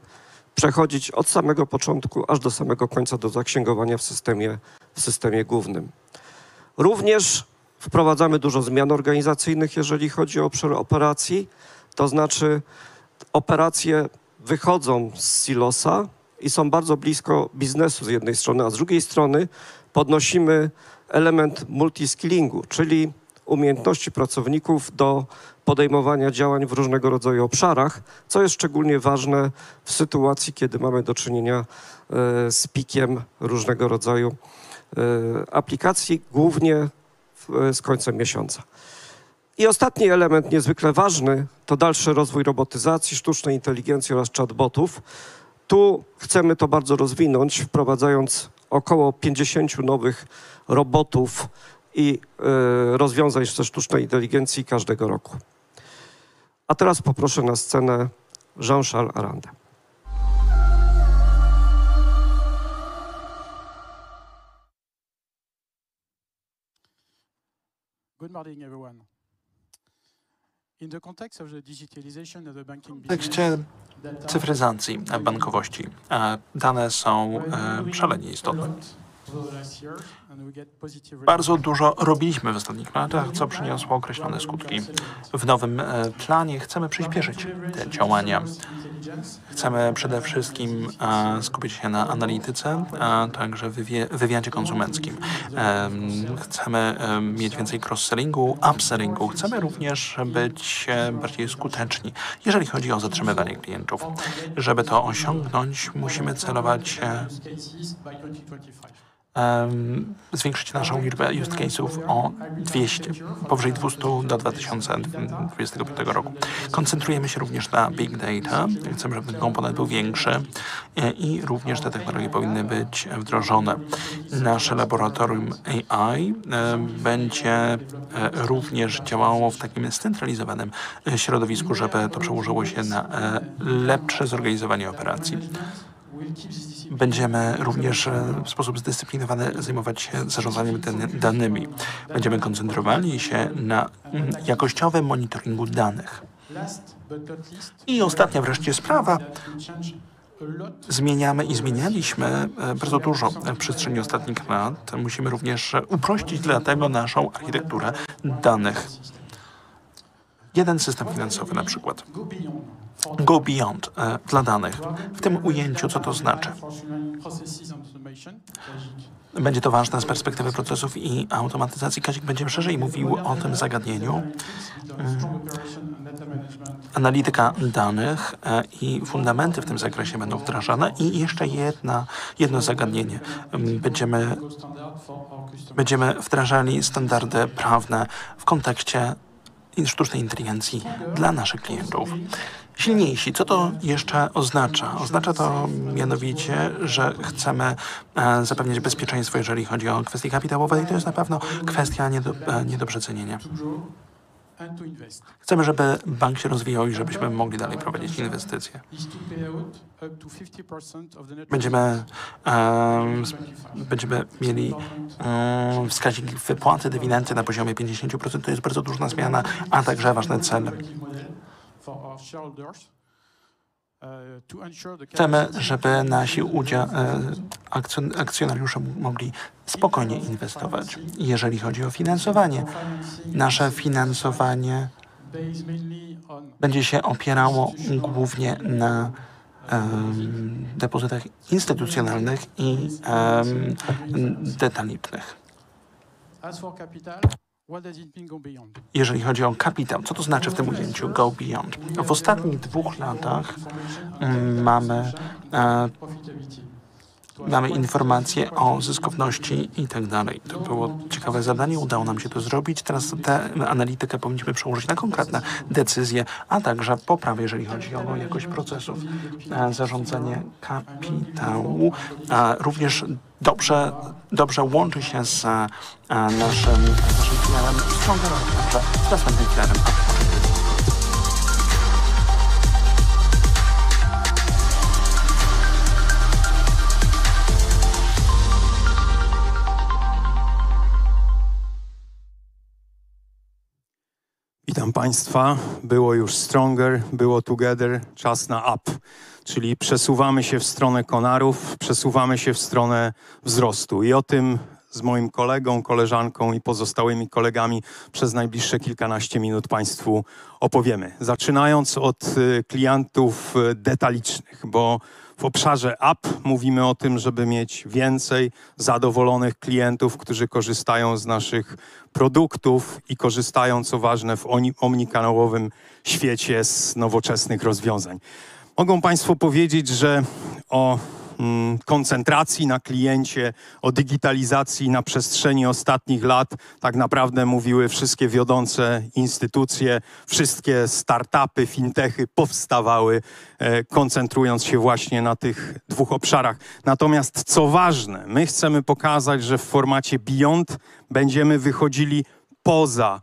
przechodzić od samego początku aż do samego końca do zaksięgowania w systemie, w systemie głównym. Również wprowadzamy dużo zmian organizacyjnych, jeżeli chodzi o obszar operacji, to znaczy operacje wychodzą z silosa i są bardzo blisko biznesu z jednej strony, a z drugiej strony podnosimy element multiskillingu, czyli umiejętności pracowników do podejmowania działań w różnego rodzaju obszarach, co jest szczególnie ważne w sytuacji, kiedy mamy do czynienia e, z pikiem różnego rodzaju e, aplikacji, głównie e, z końcem miesiąca. I ostatni element niezwykle ważny to dalszy rozwój robotyzacji, sztucznej inteligencji oraz chatbotów. Tu chcemy to bardzo rozwinąć, wprowadzając około 50 nowych robotów i e, rozwiązań ze sztucznej inteligencji każdego roku. A teraz poproszę na scenę Jean-Charles Aranda. Good morning, everyone. In the context of the digitalization of the banking W kontekście cyfryzacji bankowości e, dane są e, szalenie istotne. Bardzo dużo robiliśmy w ostatnich latach, co przyniosło określone skutki. W nowym e, planie chcemy przyspieszyć te działania. Chcemy przede wszystkim e, skupić się na analityce, a także wywie, wywiadzie konsumenckim. Em, Chcemy em, mieć więcej cross-sellingu, upsellingu. Chcemy również być e, bardziej skuteczni, jeżeli chodzi o zatrzymywanie klientów. Żeby to osiągnąć, musimy celować Use cases by 2025. em, zwiększyć naszą liczbę use case'ów o 200, powyżej 200 do 2025 roku. Koncentrujemy się również na big data. Chcemy, żeby ten komponent był większy e, i również te technologie powinny być wdrożone. Nasze laboratorium AI e, będzie e, również działało w takim scentralizowanym środowisku, żeby to przełożyło się na lepsze zorganizowanie operacji. Będziemy również e, w sposób zdyscyplinowany zajmować się zarządzaniem dany- danymi. Będziemy koncentrowali się na mm, jakościowym monitoringu danych. I ostatnia wreszcie sprawa. Zmieniamy i zmienialiśmy e, bardzo dużo w przestrzeni ostatnich lat. Musimy również uprościć dlatego naszą architekturę danych. Jeden system finansowy na przykład. Go beyond e, dla danych. W tym ujęciu co to znaczy? Będzie to ważne z perspektywy procesów i automatyzacji. Kazik będzie szerzej mówił o tym zagadnieniu. Management. Analityka danych e, i fundamenty w tym zakresie będą wdrażane. I jeszcze jedna, jedno zagadnienie. Em, Będziemy, będziemy wdrażali standardy prawne w kontekście sztucznej inteligencji dla naszych klientów. Silniejsi, co to jeszcze oznacza? Oznacza to mianowicie, że chcemy e, zapewnić bezpieczeństwo, jeżeli chodzi o kwestie kapitałowe i to jest na pewno kwestia nie do, e, nie do przecenienia. to grow and to invest. Chcemy, żeby bank się rozwijał i żebyśmy mogli dalej prowadzić inwestycje. Is to pay out up to 50% of the net Będziemy, em, s- będziemy mieli em, wskaźnik wypłaty dywidendy na poziomie 50%. To jest bardzo duża zmiana, a także ważny cel. Chcemy, capacity żeby nasi udzia- e, akcjon- akcjonariusze mogli spokojnie inwestować. Jeżeli chodzi o finansowanie, nasze finansowanie będzie się opierało głównie na em, depozytach instytucjonalnych i em, detalicznych. Jeżeli chodzi o kapitał, co to znaczy w tym ujęciu Go Beyond? W ostatnich dwóch latach mm, mamy, mamy informacje o zyskowności i tak dalej. To było ciekawe zadanie, udało nam się to zrobić. Teraz tę analitykę powinniśmy przełożyć na konkretne decyzje, a także poprawę, jeżeli chodzi o jakość procesów. E, Zarządzanie kapitału e, również dobrze, dobrze łączy się z e, naszym, naszym filarem a także z następnym filarem Państwa. Było już Stronger, było Together, czas na Up. Czyli przesuwamy się w stronę konarów, przesuwamy się w stronę wzrostu. I o tym z moim kolegą, koleżanką i pozostałymi kolegami przez najbliższe kilkanaście minut Państwu opowiemy. Zaczynając od y, klientów y, detalicznych, bo w obszarze app mówimy o tym, żeby mieć więcej zadowolonych klientów, którzy korzystają z naszych produktów i korzystają, co ważne, w omnikanałowym świecie z nowoczesnych rozwiązań. Mogą Państwo powiedzieć, że o koncentracji na kliencie, o digitalizacji na przestrzeni ostatnich lat tak naprawdę mówiły wszystkie wiodące instytucje, wszystkie startupy, fintechy powstawały, e, koncentrując się właśnie na tych dwóch obszarach. Natomiast co ważne, my chcemy pokazać, że w formacie Beyond będziemy wychodzili poza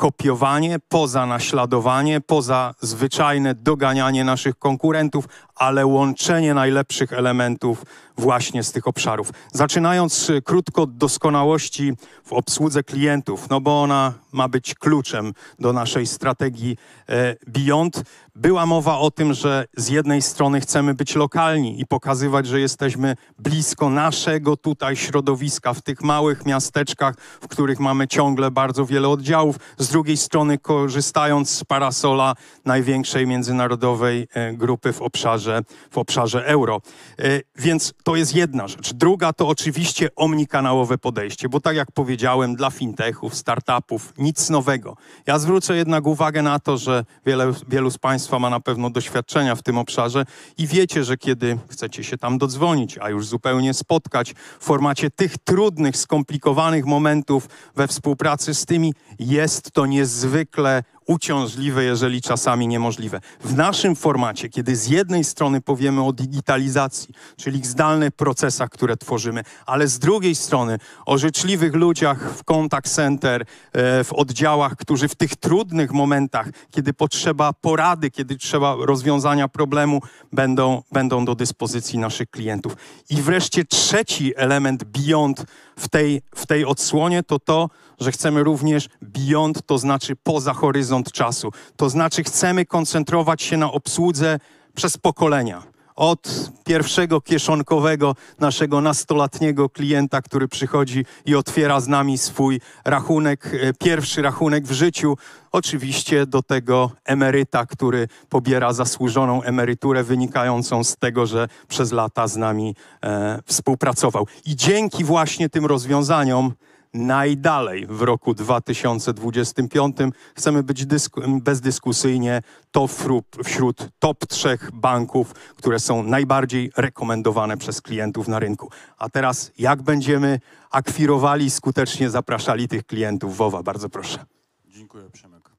kopiowanie, poza naśladowanie, poza zwyczajne doganianie naszych konkurentów, ale łączenie najlepszych elementów właśnie z tych obszarów. Zaczynając y, krótko od doskonałości w obsłudze klientów, no bo ona ma być kluczem do naszej strategii e, Beyond. Była mowa o tym, że z jednej strony chcemy być lokalni i pokazywać, że jesteśmy blisko naszego tutaj środowiska, w tych małych miasteczkach, w których mamy ciągle bardzo wiele oddziałów. Z drugiej strony korzystając z parasola największej międzynarodowej e, grupy w obszarze, w obszarze euro. E, Więc to jest jedna rzecz. Druga to oczywiście omnikanałowe podejście, bo tak jak powiedziałem, dla fintechów, startupów nic nowego. Ja zwrócę jednak uwagę na to, że wiele, wielu z Państwa ma na pewno doświadczenia w tym obszarze i wiecie, że kiedy chcecie się tam dodzwonić, a już zupełnie spotkać w formacie tych trudnych, skomplikowanych momentów we współpracy z tymi, jest to niezwykle uciążliwe, jeżeli czasami niemożliwe. W naszym formacie, kiedy z jednej strony powiemy o digitalizacji, czyli zdalnych procesach, które tworzymy, ale z drugiej strony o życzliwych ludziach w contact center, e, w oddziałach, którzy w tych trudnych momentach, kiedy potrzeba porady, kiedy trzeba rozwiązania problemu, będą, będą do dyspozycji naszych klientów. I wreszcie trzeci element beyond w tej, w tej odsłonie to to, że chcemy również beyond, to znaczy poza horyzont czasu. To znaczy chcemy koncentrować się na obsłudze przez pokolenia. Od pierwszego kieszonkowego naszego nastolatniego klienta, który przychodzi i otwiera z nami swój rachunek, e, pierwszy rachunek w życiu, oczywiście do tego emeryta, który pobiera zasłużoną emeryturę wynikającą z tego, że przez lata z nami e, współpracował. I dzięki właśnie tym rozwiązaniom najdalej w roku 2025. Chcemy być dysku, bezdyskusyjnie to wśród, wśród top trzech banków, które są najbardziej rekomendowane przez klientów na rynku. A teraz jak będziemy akwirowali i skutecznie zapraszali tych klientów? Wowa, bardzo proszę. Dziękuję, Przemek.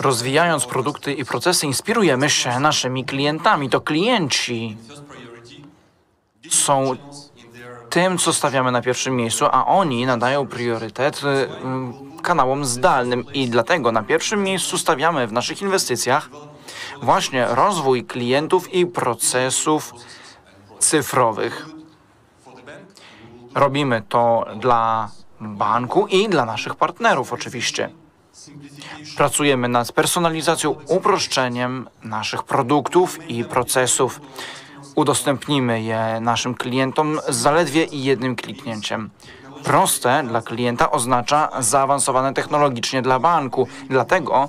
Rozwijając produkty i procesy, inspirujemy się naszymi klientami. To klienci są tym, co stawiamy na pierwszym miejscu, a oni nadają priorytet y, y, kanałom zdalnym i dlatego na pierwszym miejscu stawiamy w naszych inwestycjach właśnie rozwój klientów i procesów cyfrowych. Robimy to dla banku i dla naszych partnerów oczywiście. Pracujemy nad personalizacją, uproszczeniem naszych produktów i procesów. Udostępnimy je naszym klientom zaledwie jednym kliknięciem. Proste dla klienta oznacza zaawansowane technologicznie dla banku. Dlatego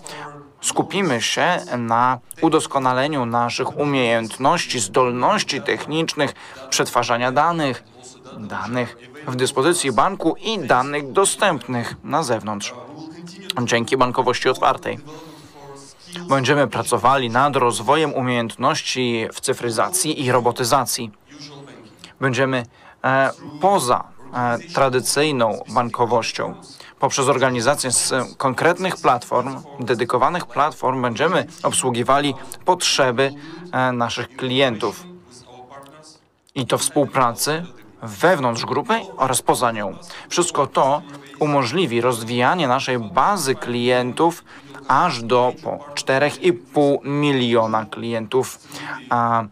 skupimy się na udoskonaleniu naszych umiejętności, zdolności technicznych, przetwarzania danych, danych w dyspozycji banku i danych dostępnych na zewnątrz dzięki bankowości otwartej. Będziemy pracowali nad rozwojem umiejętności w cyfryzacji i robotyzacji. Będziemy e, poza e, tradycyjną bankowością. Poprzez organizację z konkretnych platform, dedykowanych platform, będziemy obsługiwali potrzeby e, naszych klientów. I to współpracy wewnątrz grupy oraz poza nią. Wszystko to umożliwi rozwijanie naszej bazy klientów aż do po 4,5 miliona klientów. A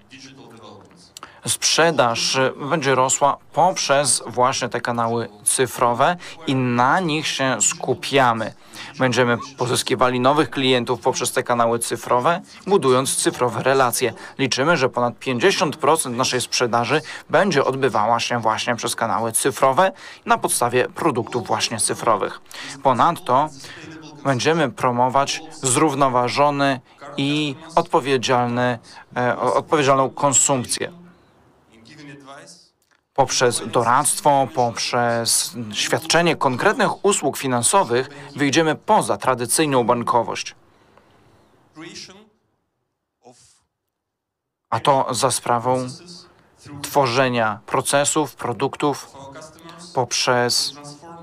sprzedaż będzie rosła poprzez właśnie te kanały cyfrowe i na nich się skupiamy. Będziemy pozyskiwali nowych klientów poprzez te kanały cyfrowe, budując cyfrowe relacje. Liczymy, że ponad 50% naszej sprzedaży będzie odbywała się właśnie przez kanały cyfrowe na podstawie produktów właśnie cyfrowych. Ponadto będziemy promować zrównoważony i odpowiedzialny, e, odpowiedzialną konsumpcję poprzez doradztwo, poprzez świadczenie konkretnych usług finansowych wyjdziemy poza tradycyjną bankowość. A to za sprawą tworzenia procesów, produktów, poprzez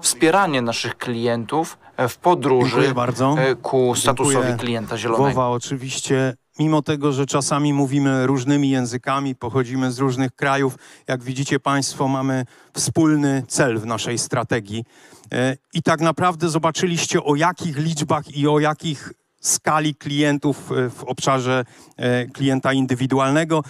wspieranie naszych klientów w podróży e, ku statusowi Dziękuję. klienta zielonego. Wowa oczywiście, mimo tego, że czasami mówimy różnymi językami, pochodzimy z różnych krajów, jak widzicie Państwo, mamy wspólny cel w naszej strategii. E, I tak naprawdę zobaczyliście, o jakich liczbach i o jakich skali klientów e, w obszarze e, klienta indywidualnego.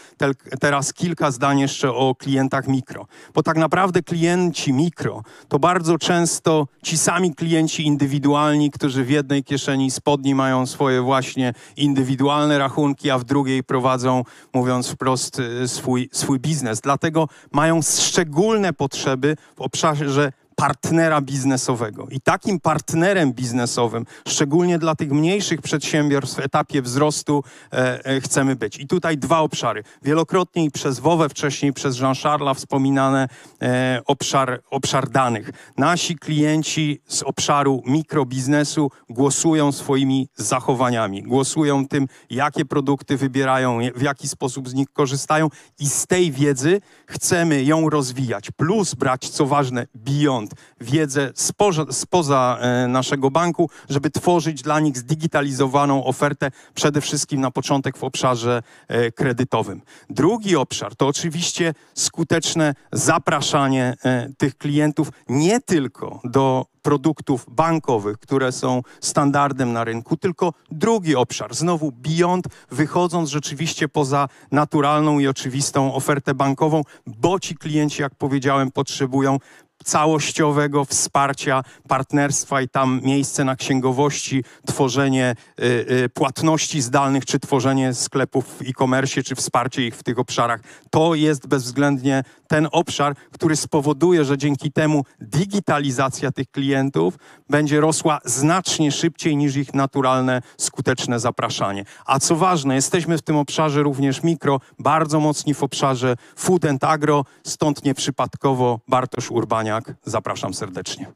Teraz kilka zdań jeszcze o klientach mikro. Bo tak naprawdę klienci mikro to bardzo często ci sami klienci indywidualni, którzy w jednej kieszeni spodni mają swoje właśnie indywidualne rachunki, a w drugiej prowadzą, mówiąc wprost, e, swój, swój biznes. Dlatego mają szczególne potrzeby w obszarze partnera biznesowego. I takim partnerem biznesowym, szczególnie dla tych mniejszych przedsiębiorstw w etapie wzrostu, e, e, chcemy być. I tutaj dwa obszary. Wielokrotnie i przez Wowę, wcześniej przez Jean-Charlesa wspominane e, obszar, obszar danych. Nasi klienci z obszaru mikrobiznesu głosują swoimi zachowaniami, głosują tym, jakie produkty wybierają, w jaki sposób z nich korzystają i z tej wiedzy chcemy ją rozwijać. Plus brać, co ważne, beyond, wiedzę spoza, spoza e, naszego banku, żeby tworzyć dla nich zdigitalizowaną ofertę, przede wszystkim na początek w obszarze e, kredytowym. Drugi obszar to oczywiście skuteczne zapraszanie e, tych klientów nie tylko do produktów bankowych, które są standardem na rynku, tylko drugi obszar, znowu beyond, wychodząc rzeczywiście poza naturalną i oczywistą ofertę bankową, bo ci klienci, jak powiedziałem, potrzebują całościowego wsparcia, partnerstwa i tam miejsce na księgowości, tworzenie y, y, płatności zdalnych, czy tworzenie sklepów w e-commerce, czy wsparcie ich w tych obszarach. To jest bezwzględnie ten obszar, który spowoduje, że dzięki temu digitalizacja tych klientów będzie rosła znacznie szybciej niż ich naturalne, skuteczne zapraszanie. A co ważne, jesteśmy w tym obszarze również mikro, bardzo mocni w obszarze food and agro, stąd nieprzypadkowo Bartosz Urbaniak. Zapraszam serdecznie.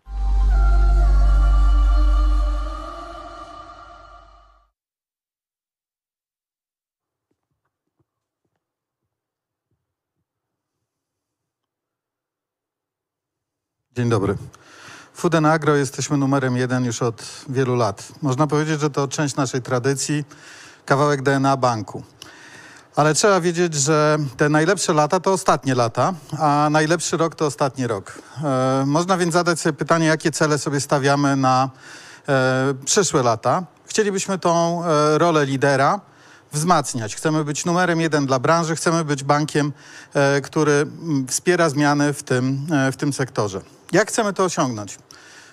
Dzień dobry. Food Agro jesteśmy numerem jeden już od wielu lat. Można powiedzieć, że to część naszej tradycji, kawałek DNA banku. Ale trzeba wiedzieć, że te najlepsze lata to ostatnie lata, a najlepszy rok to ostatni rok. E, można więc zadać sobie pytanie, jakie cele sobie stawiamy na e, przyszłe lata. Chcielibyśmy tą e, rolę lidera wzmacniać. Chcemy być numerem jeden dla branży, chcemy być bankiem, e, który mm, wspiera zmiany w tym, e, w tym sektorze. Jak chcemy to osiągnąć?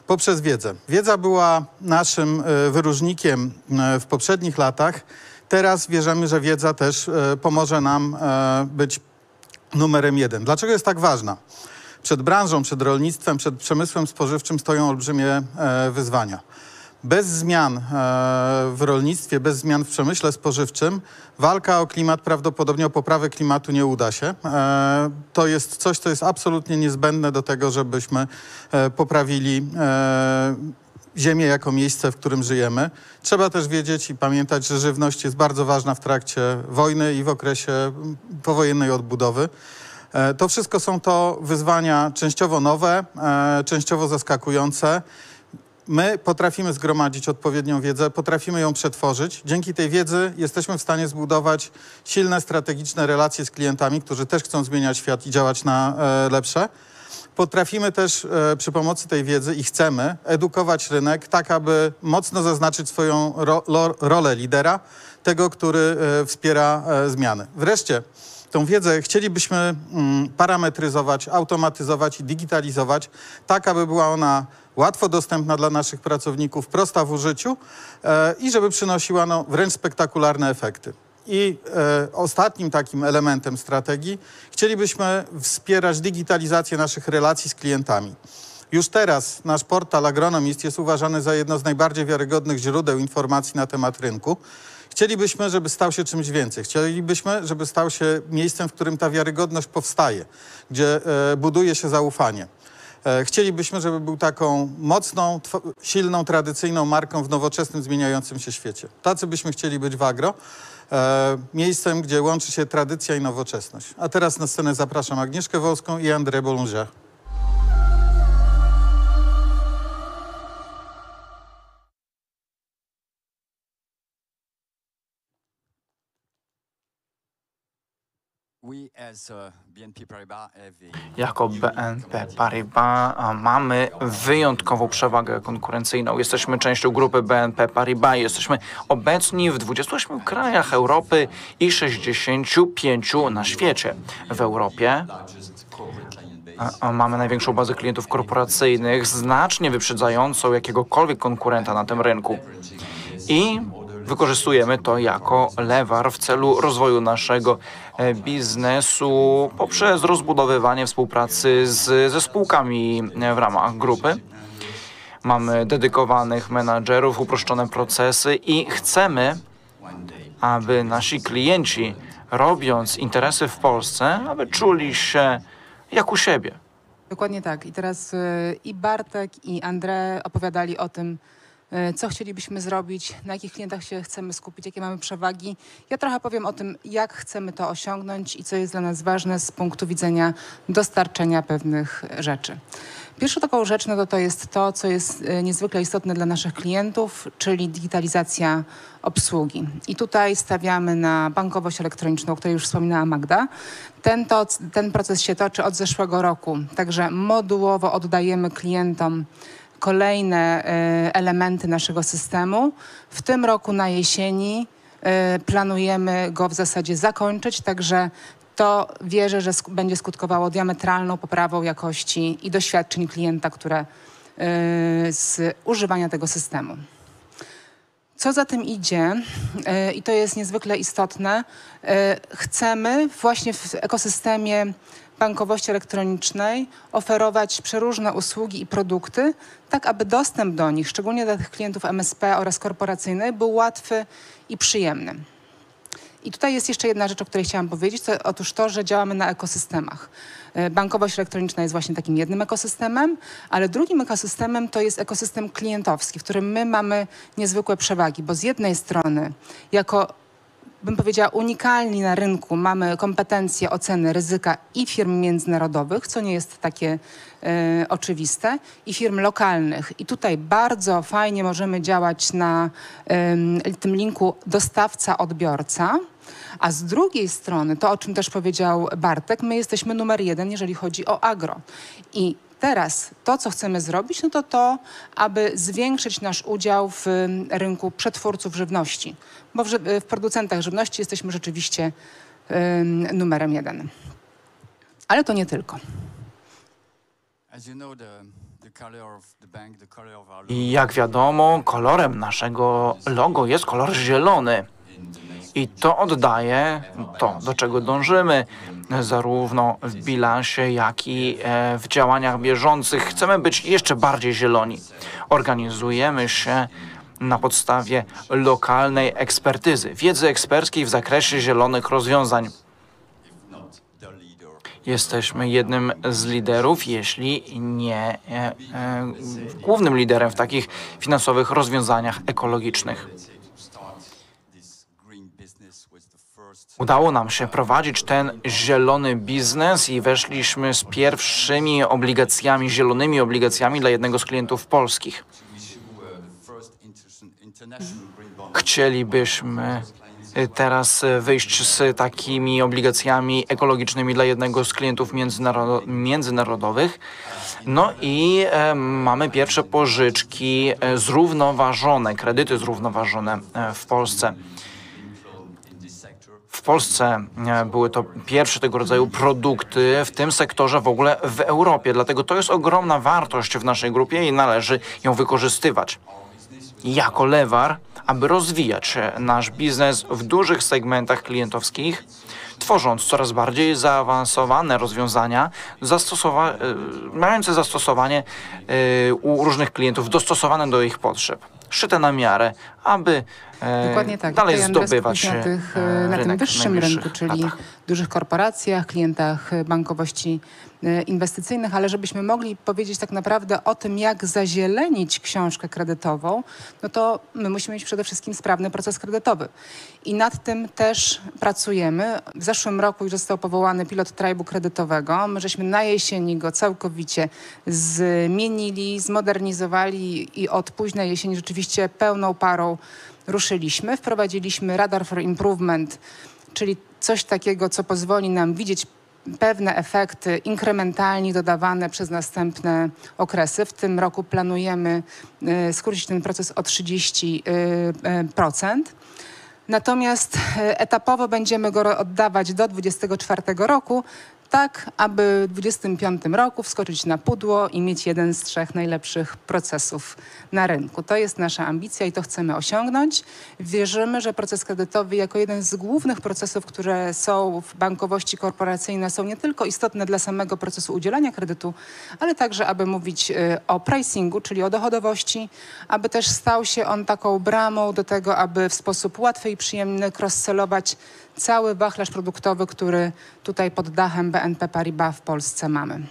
poprzez wiedzę. Wiedza była naszym e, wyróżnikiem e, w poprzednich latach. Teraz wierzymy, że wiedza też e, pomoże nam być numerem jeden. Dlaczego jest tak ważna? Przed branżą, przed rolnictwem, przed przemysłem spożywczym stoją olbrzymie wyzwania. Bez zmian e, w rolnictwie, bez zmian w przemyśle spożywczym, walka o klimat, prawdopodobnie o poprawę klimatu nie uda się. E, To jest coś, co jest absolutnie niezbędne do tego, żebyśmy e, poprawili ziemię jako miejsce, w którym żyjemy. Trzeba też wiedzieć i pamiętać, że żywność jest bardzo ważna w trakcie wojny i w okresie mm, powojennej odbudowy. To wszystko są to wyzwania częściowo nowe, częściowo zaskakujące. My potrafimy zgromadzić odpowiednią wiedzę, potrafimy ją przetworzyć. Dzięki tej wiedzy jesteśmy w stanie zbudować silne, strategiczne relacje z klientami, którzy też chcą zmieniać świat i działać na e, lepsze. Potrafimy też e, przy pomocy tej wiedzy i chcemy edukować rynek tak, aby mocno zaznaczyć swoją ro, lo, rolę lidera, tego, który e, wspiera e, zmiany. Wreszcie tą wiedzę chcielibyśmy mm, parametryzować, automatyzować i digitalizować, tak aby była ona łatwo dostępna dla naszych pracowników, prosta w użyciu e, i żeby przynosiła no, wręcz spektakularne efekty. I e, ostatnim takim elementem strategii chcielibyśmy wspierać digitalizację naszych relacji z klientami. Już teraz nasz portal Agronomist jest uważany za jedno z najbardziej wiarygodnych źródeł informacji na temat rynku. Chcielibyśmy, żeby stał się czymś więcej. Chcielibyśmy, żeby stał się miejscem, w którym ta wiarygodność powstaje, gdzie e, buduje się zaufanie. E, Chcielibyśmy, żeby był taką mocną, silną, tradycyjną marką w nowoczesnym, zmieniającym się świecie. Tacy byśmy chcieli być w agro. E, miejscem, gdzie łączy się tradycja i nowoczesność. A teraz na scenę zapraszam Agnieszkę Wolską i André Boulanger. Jako BNP Paribas mamy wyjątkową przewagę konkurencyjną. Jesteśmy częścią grupy BNP Paribas. Jesteśmy obecni w 28 krajach Europy i 65 na świecie. W Europie mamy największą bazę klientów korporacyjnych, znacznie wyprzedzającą jakiegokolwiek konkurenta na tym rynku. I wykorzystujemy to jako lewar w celu rozwoju naszego e, biznesu poprzez rozbudowywanie współpracy z, ze spółkami e, w ramach grupy. Mamy dedykowanych menadżerów, uproszczone procesy i chcemy, aby nasi klienci, robiąc interesy w Polsce, aby czuli się jak u siebie. Dokładnie tak. I teraz y, i Bartek, i André opowiadali o tym, co chcielibyśmy zrobić, na jakich klientach się chcemy skupić, jakie mamy przewagi. Ja trochę powiem o tym, jak chcemy to osiągnąć i co jest dla nas ważne z punktu widzenia dostarczenia pewnych rzeczy. Pierwszą taką rzecz no to, to jest to, co jest y, niezwykle istotne dla naszych klientów, czyli digitalizacja obsługi. I tutaj stawiamy na bankowość elektroniczną, o której już wspominała Magda. Ten, to, ten proces się toczy od zeszłego roku, także modułowo oddajemy klientom kolejne y, elementy naszego systemu. W tym roku na jesieni y, planujemy go w zasadzie zakończyć, także to wierzę, że sk- będzie skutkowało diametralną poprawą jakości i doświadczeń klienta, które y, z używania tego systemu. Co za tym idzie, i to jest niezwykle istotne, chcemy właśnie w ekosystemie bankowości elektronicznej oferować przeróżne usługi i produkty, tak aby dostęp do nich, szczególnie dla tych klientów MSP oraz korporacyjnych, był łatwy i przyjemny. I tutaj jest jeszcze jedna rzecz, o której chciałam powiedzieć. To, otóż to, że działamy na ekosystemach. E, Bankowość elektroniczna jest właśnie takim jednym ekosystemem, ale drugim ekosystemem to jest ekosystem klientowski, w którym my mamy niezwykłe przewagi, bo z jednej strony jako bym powiedziała, unikalni na rynku. Mamy kompetencje oceny ryzyka i firm międzynarodowych, co nie jest takie e, oczywiste, i firm lokalnych. I tutaj bardzo fajnie możemy działać na tym linku dostawca-odbiorca. A z drugiej strony, to o czym też powiedział Bartek, my jesteśmy numer jeden, jeżeli chodzi o agro. I teraz to, co chcemy zrobić, no to to, aby zwiększyć nasz udział w rynku przetwórców żywności. Bo w, w producentach żywności jesteśmy rzeczywiście ym, numerem jeden. Ale to nie tylko. Jak wiadomo, kolorem naszego logo jest kolor zielony. I to oddaje to, do czego dążymy, zarówno w bilansie, jak i e, w działaniach bieżących. Chcemy być jeszcze bardziej zieloni. Organizujemy się na podstawie lokalnej ekspertyzy, wiedzy eksperckiej w zakresie zielonych rozwiązań. Jesteśmy jednym z liderów, jeśli nie e, e, głównym liderem w takich finansowych rozwiązaniach ekologicznych. Udało nam się prowadzić ten zielony biznes i weszliśmy z pierwszymi obligacjami, zielonymi obligacjami dla jednego z klientów polskich. Chcielibyśmy teraz wyjść z takimi obligacjami ekologicznymi dla jednego z klientów międzynaro- międzynarodowych. No i e, mamy pierwsze pożyczki e, zrównoważone, kredyty zrównoważone e, w Polsce. Polsce e, były to pierwsze tego rodzaju produkty w tym sektorze w ogóle w Europie. Dlatego to jest ogromna wartość w naszej grupie i należy ją wykorzystywać jako lewar, aby rozwijać e, nasz biznes w dużych segmentach klientowskich, tworząc coraz bardziej zaawansowane rozwiązania, zastosowa- e, mające zastosowanie e, u różnych klientów, dostosowane do ich potrzeb, szyte na miarę, aby Dokładnie tak. dalej Tutaj zdobywać na, tych, e, e, na tym rynek wyższym rynku, czyli latach. dużych korporacjach, klientach e, bankowości e, inwestycyjnych, ale żebyśmy mogli powiedzieć tak naprawdę o tym, jak zazielenić książkę kredytową, no to my musimy mieć przede wszystkim sprawny proces kredytowy. I nad tym też pracujemy. W zeszłym roku już został powołany pilot trajbu kredytowego. My żeśmy na jesieni go całkowicie zmienili, zmodernizowali i od późnej jesieni rzeczywiście pełną parą ruszyliśmy. Wprowadziliśmy Radar for Improvement, czyli coś takiego, co pozwoli nam widzieć pewne efekty inkrementalnie dodawane przez następne okresy. W tym roku planujemy e, skrócić ten proces o 30%. e, procent. Natomiast etapowo będziemy go oddawać do 2024 roku, tak aby w 2025 roku wskoczyć na pudło i mieć jeden z trzech najlepszych procesów na rynku. To jest nasza ambicja i to chcemy osiągnąć. Wierzymy, że proces kredytowy jako jeden z głównych procesów, które są w bankowości korporacyjnej, są nie tylko istotne dla samego procesu udzielania kredytu, ale także, aby mówić e, o pricingu, czyli o dochodowości, aby też stał się on taką bramą do tego, aby w sposób łatwy i przyjemny cross-sellować cały wachlarz produktowy, który tutaj pod dachem BNP Paribas w Polsce mamy.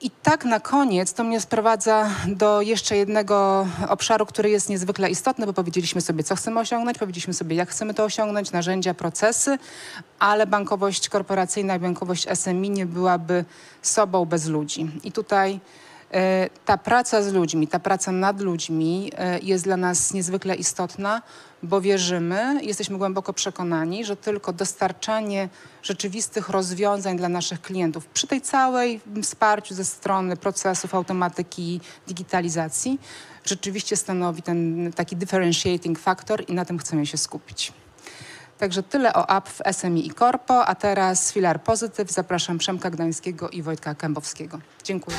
I tak na koniec to mnie sprowadza do jeszcze jednego obszaru, który jest niezwykle istotny, bo powiedzieliśmy sobie, co chcemy osiągnąć, powiedzieliśmy sobie, jak chcemy to osiągnąć, narzędzia, procesy, ale bankowość korporacyjna i bankowość SMI nie byłaby sobą bez ludzi. I tutaj ta praca z ludźmi, ta praca nad ludźmi e, jest dla nas niezwykle istotna, bo wierzymy, jesteśmy głęboko przekonani, że tylko dostarczanie rzeczywistych rozwiązań dla naszych klientów przy tej całej wsparciu ze strony procesów, automatyki, digitalizacji rzeczywiście stanowi ten taki differentiating factor i na tym chcemy się skupić. Także tyle o app w SMI i Corpo, a teraz filar pozytyw. Zapraszam Przemka Gdańskiego i Wojtka Kębowskiego. Dziękuję.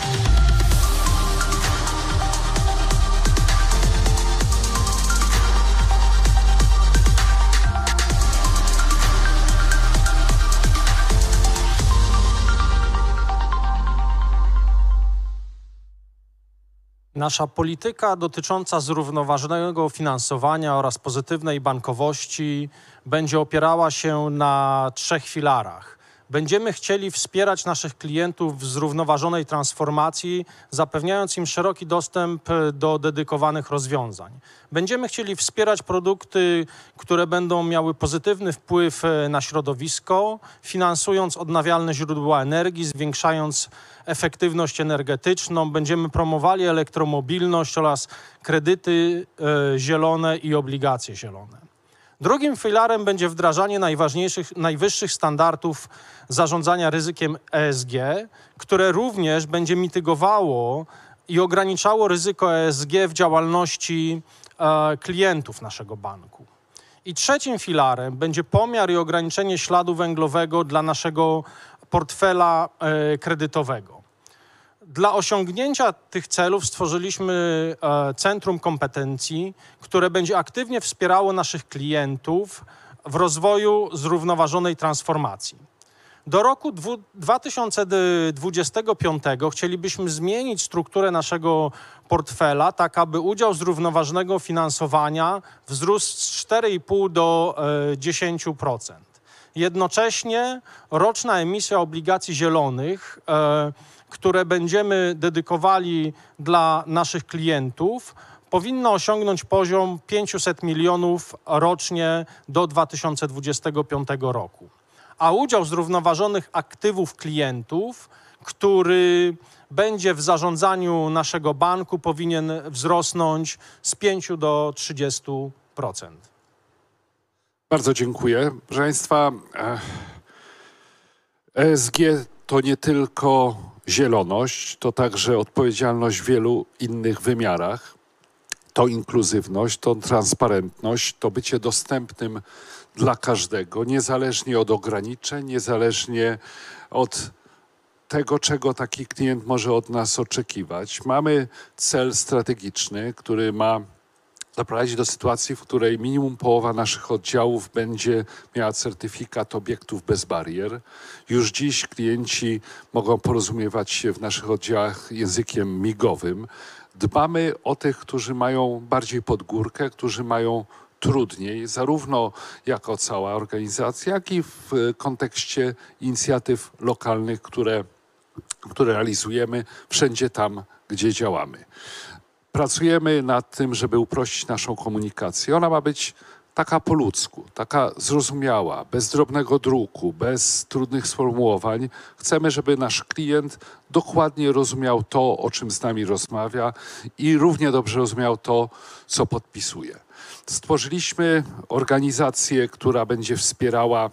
Nasza polityka dotycząca zrównoważonego finansowania oraz pozytywnej bankowości będzie opierała się na trzech filarach. Będziemy chcieli wspierać naszych klientów w zrównoważonej transformacji, zapewniając im szeroki dostęp do dedykowanych rozwiązań. Będziemy chcieli wspierać produkty, które będą miały pozytywny wpływ e, na środowisko, finansując odnawialne źródła energii, zwiększając efektywność energetyczną. Będziemy promowali elektromobilność oraz kredyty e, zielone i obligacje zielone. Drugim filarem będzie wdrażanie najważniejszych, najwyższych standardów zarządzania ryzykiem ESG, które również będzie mitygowało i ograniczało ryzyko ESG w działalności e, klientów naszego banku. I trzecim filarem będzie pomiar i ograniczenie śladu węglowego dla naszego portfela e, kredytowego. Dla osiągnięcia tych celów stworzyliśmy e, Centrum Kompetencji, które będzie aktywnie wspierało naszych klientów w rozwoju zrównoważonej transformacji. Do roku dwu- 2025 chcielibyśmy zmienić strukturę naszego portfela, tak aby udział zrównoważonego finansowania wzrósł z 4,5 do e, 10%. Jednocześnie roczna emisja obligacji zielonych, e, które będziemy dedykowali dla naszych klientów, powinna osiągnąć poziom 500 milionów rocznie do 2025 roku. A udział zrównoważonych aktywów klientów, który będzie w zarządzaniu naszego banku, powinien wzrosnąć z 5 do 30%. Bardzo dziękuję. Proszę Państwa, e, ESG to nie tylko zieloność, to także odpowiedzialność w wielu innych wymiarach. To inkluzywność, to transparentność, to bycie dostępnym dla każdego, niezależnie od ograniczeń, niezależnie od tego, czego taki klient może od nas oczekiwać. Mamy cel strategiczny, który ma doprowadzić do sytuacji, w której minimum połowa naszych oddziałów będzie miała certyfikat obiektów bez barier. Już dziś klienci mogą porozumiewać się w naszych oddziałach językiem migowym. Dbamy o tych, którzy mają bardziej pod górkę, którzy mają trudniej, zarówno jako cała organizacja, jak i w kontekście inicjatyw lokalnych, które, które realizujemy wszędzie tam, gdzie działamy pracujemy nad tym, żeby uprościć naszą komunikację. Ona ma być taka po ludzku, taka zrozumiała, bez drobnego druku, bez trudnych sformułowań. Chcemy, żeby nasz klient dokładnie rozumiał to, o czym z nami rozmawia i równie dobrze rozumiał to, co podpisuje. Stworzyliśmy organizację, która będzie wspierała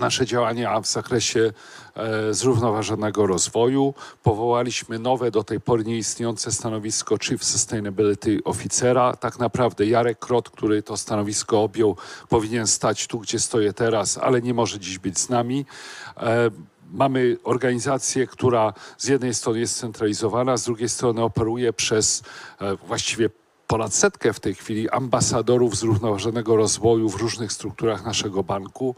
nasze działania w zakresie e, zrównoważonego rozwoju. Powołaliśmy nowe, do tej pory nieistniejące stanowisko Chief Sustainability Officera. Tak naprawdę Jarek Krot, który to stanowisko objął, powinien stać tu, gdzie stoję teraz, ale nie może dziś być z nami. E, Mamy organizację, która z jednej strony jest centralizowana, z drugiej strony operuje przez e, właściwie ponad setkę w tej chwili ambasadorów zrównoważonego rozwoju w różnych strukturach naszego banku.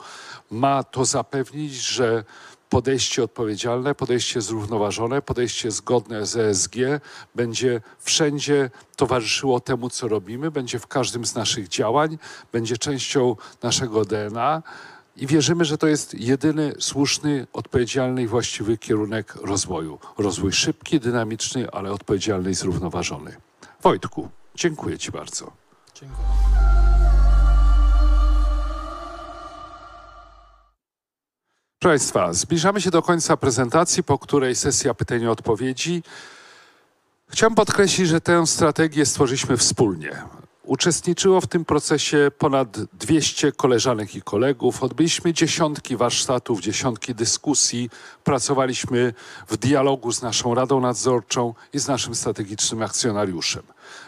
Ma to zapewnić, że podejście odpowiedzialne, podejście zrównoważone, podejście zgodne z ESG będzie wszędzie towarzyszyło temu, co robimy, będzie w każdym z naszych działań, będzie częścią naszego DNA. I wierzymy, że to jest jedyny słuszny, odpowiedzialny i właściwy kierunek rozwoju. Rozwój szybki, dynamiczny, ale odpowiedzialny i zrównoważony. Wojtku, dziękuję Ci bardzo. Dziękuję. Proszę Państwa, zbliżamy się do końca prezentacji, po której sesja pytań i odpowiedzi. Chciałem podkreślić, że tę strategię stworzyliśmy wspólnie. Uczestniczyło w tym procesie ponad 200 koleżanek i kolegów. Odbyliśmy dziesiątki warsztatów, dziesiątki dyskusji. Pracowaliśmy w dialogu z naszą Radą Nadzorczą i z naszym strategicznym akcjonariuszem.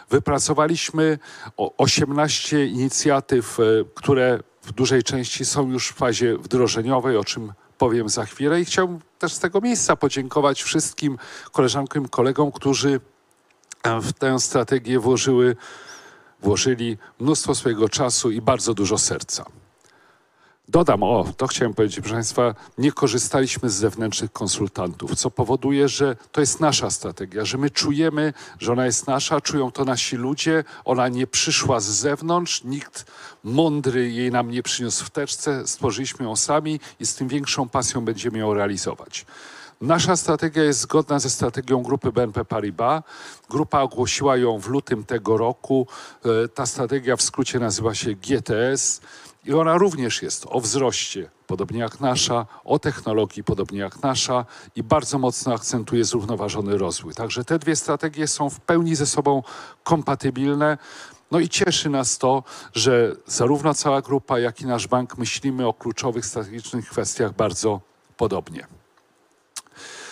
Wypracowaliśmy o 18 inicjatyw, e, które w dużej części są już w fazie wdrożeniowej, o czym powiem za chwilę. I chciałbym też z tego miejsca podziękować wszystkim koleżankom i kolegom, którzy e, w tę strategię włożyły, włożyli mnóstwo swojego czasu i bardzo dużo serca. Dodam, o, to chciałem powiedzieć, proszę Państwa, nie korzystaliśmy z zewnętrznych konsultantów, co powoduje, że to jest nasza strategia, że my czujemy, że ona jest nasza, czują to nasi ludzie, ona nie przyszła z zewnątrz, nikt mądry jej nam nie przyniósł w teczce, stworzyliśmy ją sami i z tym większą pasją będziemy ją realizować. Nasza strategia jest zgodna ze strategią grupy BNP Paribas. Grupa ogłosiła ją w lutym tego roku. E, Ta strategia w skrócie nazywa się GTS I ona również jest o wzroście, podobnie jak nasza, o technologii, podobnie jak nasza, i bardzo mocno akcentuje zrównoważony rozwój. Także te dwie strategie są w pełni ze sobą kompatybilne. No i cieszy nas to, że zarówno cała grupa, jak i nasz bank myślimy o kluczowych strategicznych kwestiach bardzo podobnie.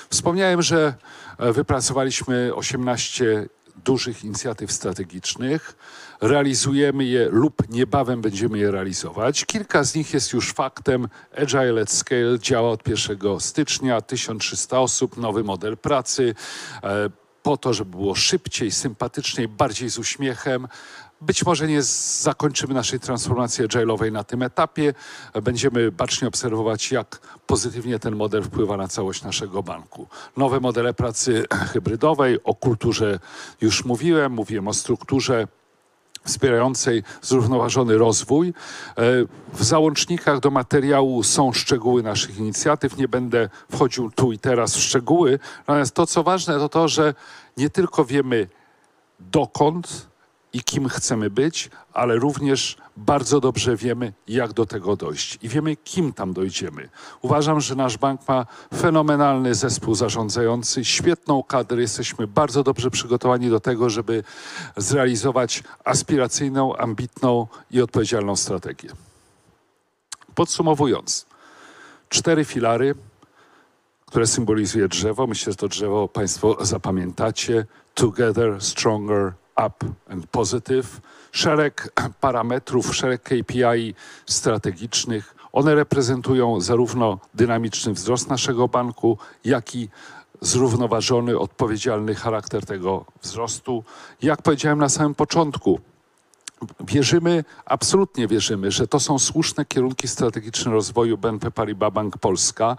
Wspomniałem, że e, wypracowaliśmy 18 dużych inicjatyw strategicznych. Realizujemy je lub niebawem będziemy je realizować. Kilka z nich jest już faktem. Agile at Scale działa od 1 stycznia, 1300 osób, nowy model pracy, e, po to, żeby było szybciej, sympatyczniej, bardziej z uśmiechem. Być może nie zakończymy naszej transformacji agile'owej na tym etapie. Będziemy bacznie obserwować, jak pozytywnie ten model wpływa na całość naszego banku. Nowe modele pracy hybrydowej, o kulturze już mówiłem, mówiłem o strukturze wspierającej zrównoważony rozwój. E, W załącznikach do materiału są szczegóły naszych inicjatyw. Nie będę wchodził tu i teraz w szczegóły. Natomiast to, co ważne, to to, że nie tylko wiemy dokąd i kim chcemy być, ale również bardzo dobrze wiemy, jak do tego dojść i wiemy, kim tam dojdziemy. Uważam, że nasz bank ma fenomenalny zespół zarządzający, świetną kadrę. Jesteśmy bardzo dobrze przygotowani do tego, żeby zrealizować aspiracyjną, ambitną i odpowiedzialną strategię. Podsumowując, cztery filary, które symbolizuje drzewo. Myślę, że to drzewo Państwo zapamiętacie. Together, stronger, up and positive. Szereg parametrów, szereg KPI strategicznych. One reprezentują zarówno dynamiczny wzrost naszego banku, jak i zrównoważony, odpowiedzialny charakter tego wzrostu. Jak powiedziałem na samym początku, wierzymy, absolutnie wierzymy, że to są słuszne kierunki strategiczne rozwoju BNP Paribas Bank Polska.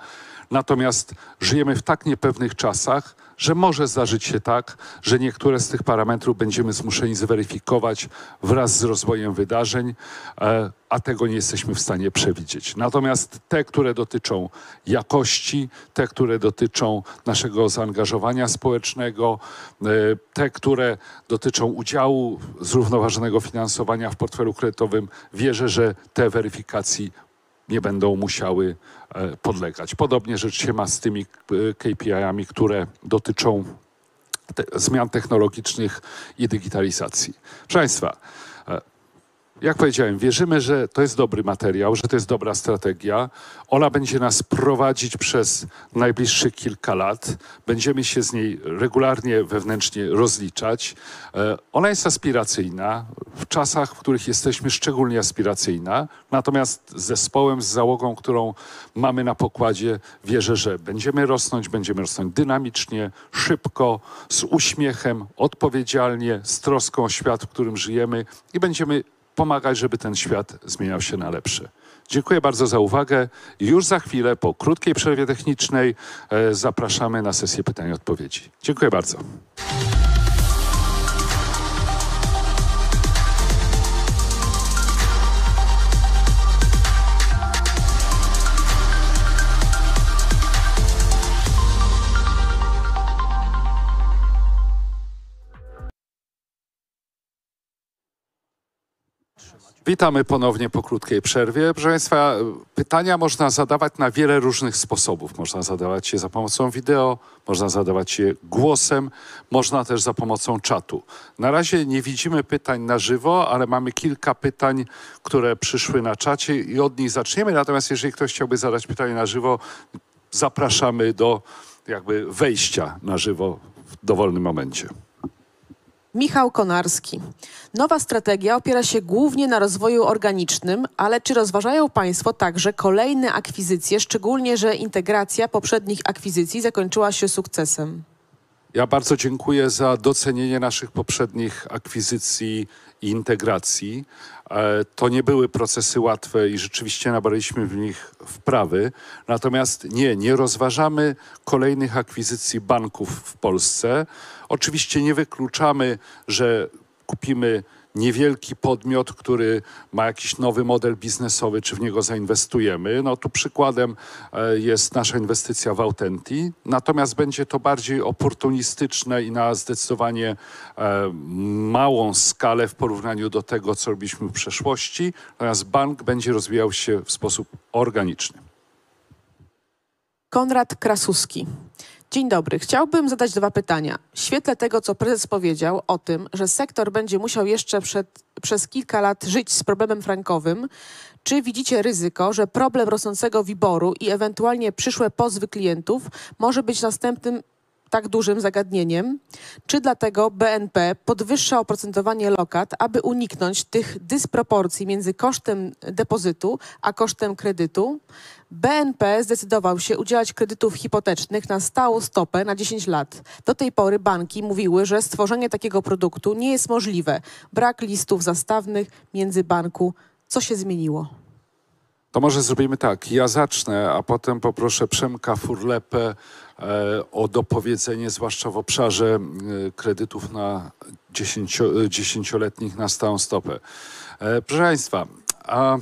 Natomiast żyjemy w tak niepewnych czasach, że może zdarzyć się tak, że niektóre z tych parametrów będziemy zmuszeni zweryfikować wraz z rozwojem wydarzeń, e, a tego nie jesteśmy w stanie przewidzieć. Natomiast te, które dotyczą jakości, te, które dotyczą naszego zaangażowania społecznego, e, te, które dotyczą udziału zrównoważonego finansowania w portfelu kredytowym, wierzę, że te weryfikacji nie będą musiały e, podlegać. Podobnie rzecz się ma z tymi e, KPI-ami, które dotyczą te, zmian technologicznych i digitalizacji. Proszę Państwa, e, jak powiedziałem, wierzymy, że to jest dobry materiał, że to jest dobra strategia. Ona będzie nas prowadzić przez najbliższych kilka lat. Będziemy się z niej regularnie wewnętrznie rozliczać. E, Ona jest aspiracyjna, w czasach, w których jesteśmy szczególnie aspiracyjna. Natomiast z zespołem, z załogą, którą mamy na pokładzie, wierzę, że będziemy rosnąć, będziemy rosnąć dynamicznie, szybko, z uśmiechem, odpowiedzialnie, z troską o świat, w którym żyjemy i będziemy pomagać, żeby ten świat zmieniał się na lepszy. Dziękuję bardzo za uwagę. Już za chwilę, po krótkiej przerwie technicznej, e, zapraszamy na sesję pytań i odpowiedzi. Dziękuję bardzo. Witamy ponownie po krótkiej przerwie. Proszę Państwa, pytania można zadawać na wiele różnych sposobów. Można zadawać je za pomocą wideo, można zadawać je głosem, można też za pomocą czatu. Na razie nie widzimy pytań na żywo, ale mamy kilka pytań, które przyszły na czacie i od nich zaczniemy. Natomiast jeżeli ktoś chciałby zadać pytanie na żywo, zapraszamy do jakby wejścia na żywo w dowolnym momencie. Michał Konarski. Nowa strategia opiera się głównie na rozwoju organicznym, ale czy rozważają Państwo także kolejne akwizycje, szczególnie, że integracja poprzednich akwizycji zakończyła się sukcesem? Ja bardzo dziękuję za docenienie naszych poprzednich akwizycji i integracji. E, To nie były procesy łatwe i rzeczywiście nabraliśmy w nich wprawy. Natomiast nie, nie rozważamy kolejnych akwizycji banków w Polsce. Oczywiście nie wykluczamy, że kupimy niewielki podmiot, który ma jakiś nowy model biznesowy, czy w niego zainwestujemy. No tu przykładem e, jest nasza inwestycja w Autenti, natomiast będzie to bardziej oportunistyczne i na zdecydowanie e, małą skalę w porównaniu do tego, co robiliśmy w przeszłości, natomiast bank będzie rozwijał się w sposób organiczny. Konrad Krasuski. Dzień dobry. Chciałbym zadać dwa pytania. W świetle tego, co prezes powiedział o tym, że sektor będzie musiał jeszcze przed, przez kilka lat żyć z problemem frankowym, czy widzicie ryzyko, że problem rosnącego wiboru i ewentualnie przyszłe pozwy klientów może być następnym tak dużym zagadnieniem? Czy dlatego BNP podwyższa oprocentowanie lokat, aby uniknąć tych dysproporcji między kosztem depozytu a kosztem kredytu? BNP zdecydował się udzielać kredytów hipotecznych na stałą stopę na 10 lat. Do tej pory banki mówiły, że stworzenie takiego produktu nie jest możliwe. Brak listów zastawnych między banku. Co się zmieniło? To może zrobimy tak. Ja zacznę, a potem poproszę Przemka Furlepę o dopowiedzenie, zwłaszcza w obszarze e, kredytów na dziesięcio, e, dziesięcioletnich na stałą stopę. E, proszę Państwa, a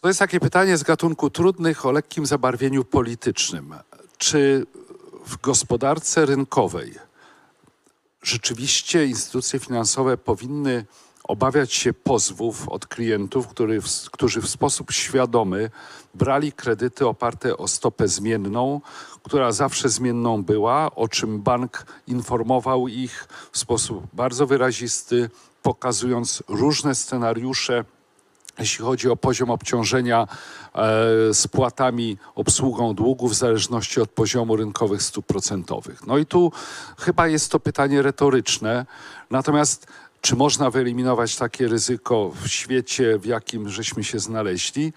to jest takie pytanie z gatunku trudnych o lekkim zabarwieniu politycznym. Czy w gospodarce rynkowej rzeczywiście instytucje finansowe powinny obawiać się pozwów od klientów, który, którzy w sposób świadomy brali kredyty oparte o stopę zmienną, która zawsze zmienną była, o czym bank informował ich w sposób bardzo wyrazisty, pokazując różne scenariusze jeśli chodzi o poziom obciążenia e, spłatami, obsługą długów w zależności od poziomu rynkowych stóp procentowych. No i tu chyba jest to pytanie retoryczne. Natomiast czy można wyeliminować takie ryzyko w świecie, w jakim żeśmy się znaleźli?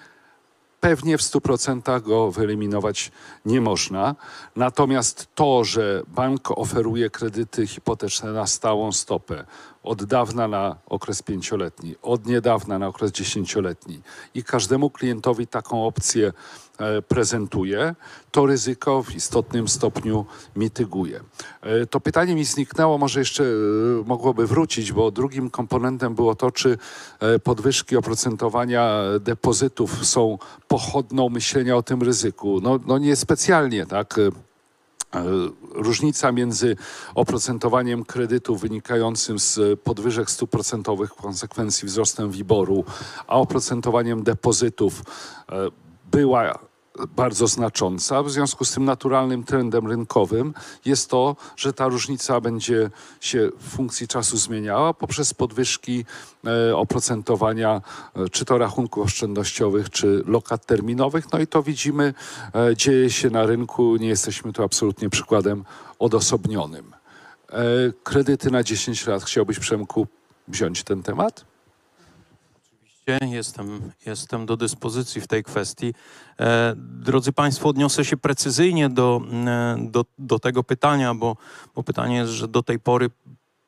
Pewnie w 100% go wyeliminować nie można. Natomiast to, że bank oferuje kredyty hipoteczne na stałą stopę, od dawna na okres pięcioletni, od niedawna na okres dziesięcioletni i każdemu klientowi taką opcję prezentuje, to ryzyko w istotnym stopniu mityguje. E, To pytanie mi zniknęło, może jeszcze e, mogłoby wrócić, bo drugim komponentem było to, czy e, podwyżki oprocentowania depozytów są pochodną myślenia o tym ryzyku. No, no niespecjalnie, tak? E, E, Różnica między oprocentowaniem kredytu wynikającym z podwyżek stóp procentowych w konsekwencji wzrostem WIBOR-u, a oprocentowaniem depozytów e, była bardzo znacząca. W związku z tym naturalnym trendem rynkowym jest to, że ta różnica będzie się w funkcji czasu zmieniała poprzez podwyżki e, oprocentowania e, czy to rachunków oszczędnościowych, czy lokat terminowych. No i to widzimy, e, dzieje się na rynku. Nie jesteśmy tu absolutnie przykładem odosobnionym. Kredyty na 10 lat. Chciałbyś, Przemku, wziąć ten temat? Jestem, jestem do dyspozycji w tej kwestii. E, drodzy Państwo, odniosę się precyzyjnie do, e, do, do tego pytania, bo, bo pytanie jest, że do tej pory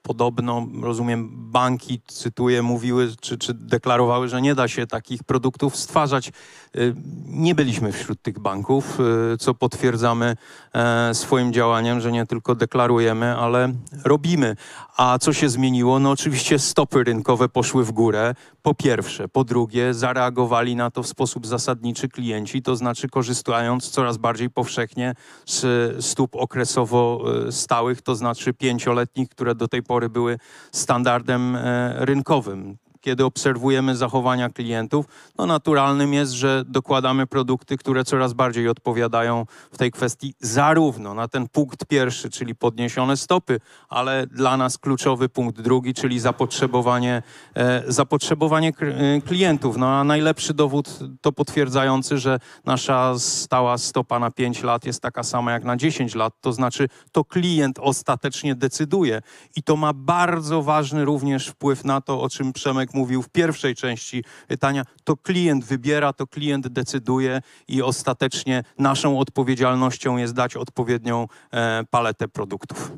podobno, rozumiem, banki, cytuję, mówiły czy, czy deklarowały, że nie da się takich produktów stwarzać. Y, Nie byliśmy wśród tych banków, y, co potwierdzamy e, swoim działaniem, że nie tylko deklarujemy, ale robimy. A co się zmieniło? No oczywiście stopy rynkowe poszły w górę, po pierwsze. Po drugie, zareagowali na to w sposób zasadniczy klienci, to znaczy korzystając coraz bardziej powszechnie z stóp okresowo e, stałych, to znaczy pięcioletnich, które do tej pory były standardem e, rynkowym. Kiedy obserwujemy zachowania klientów, no naturalnym jest, że dokładamy produkty, które coraz bardziej odpowiadają w tej kwestii zarówno na ten punkt pierwszy, czyli podniesione stopy, ale dla nas kluczowy punkt drugi, czyli zapotrzebowanie, e, zapotrzebowanie e, klientów. No a najlepszy dowód to potwierdzający, że nasza stała stopa na 5 lat jest taka sama jak na 10 lat, to znaczy to klient ostatecznie decyduje i to ma bardzo ważny również wpływ na to, o czym Przemek mówił w pierwszej części pytania. To klient wybiera, to klient decyduje i ostatecznie naszą odpowiedzialnością jest dać odpowiednią e, paletę produktów.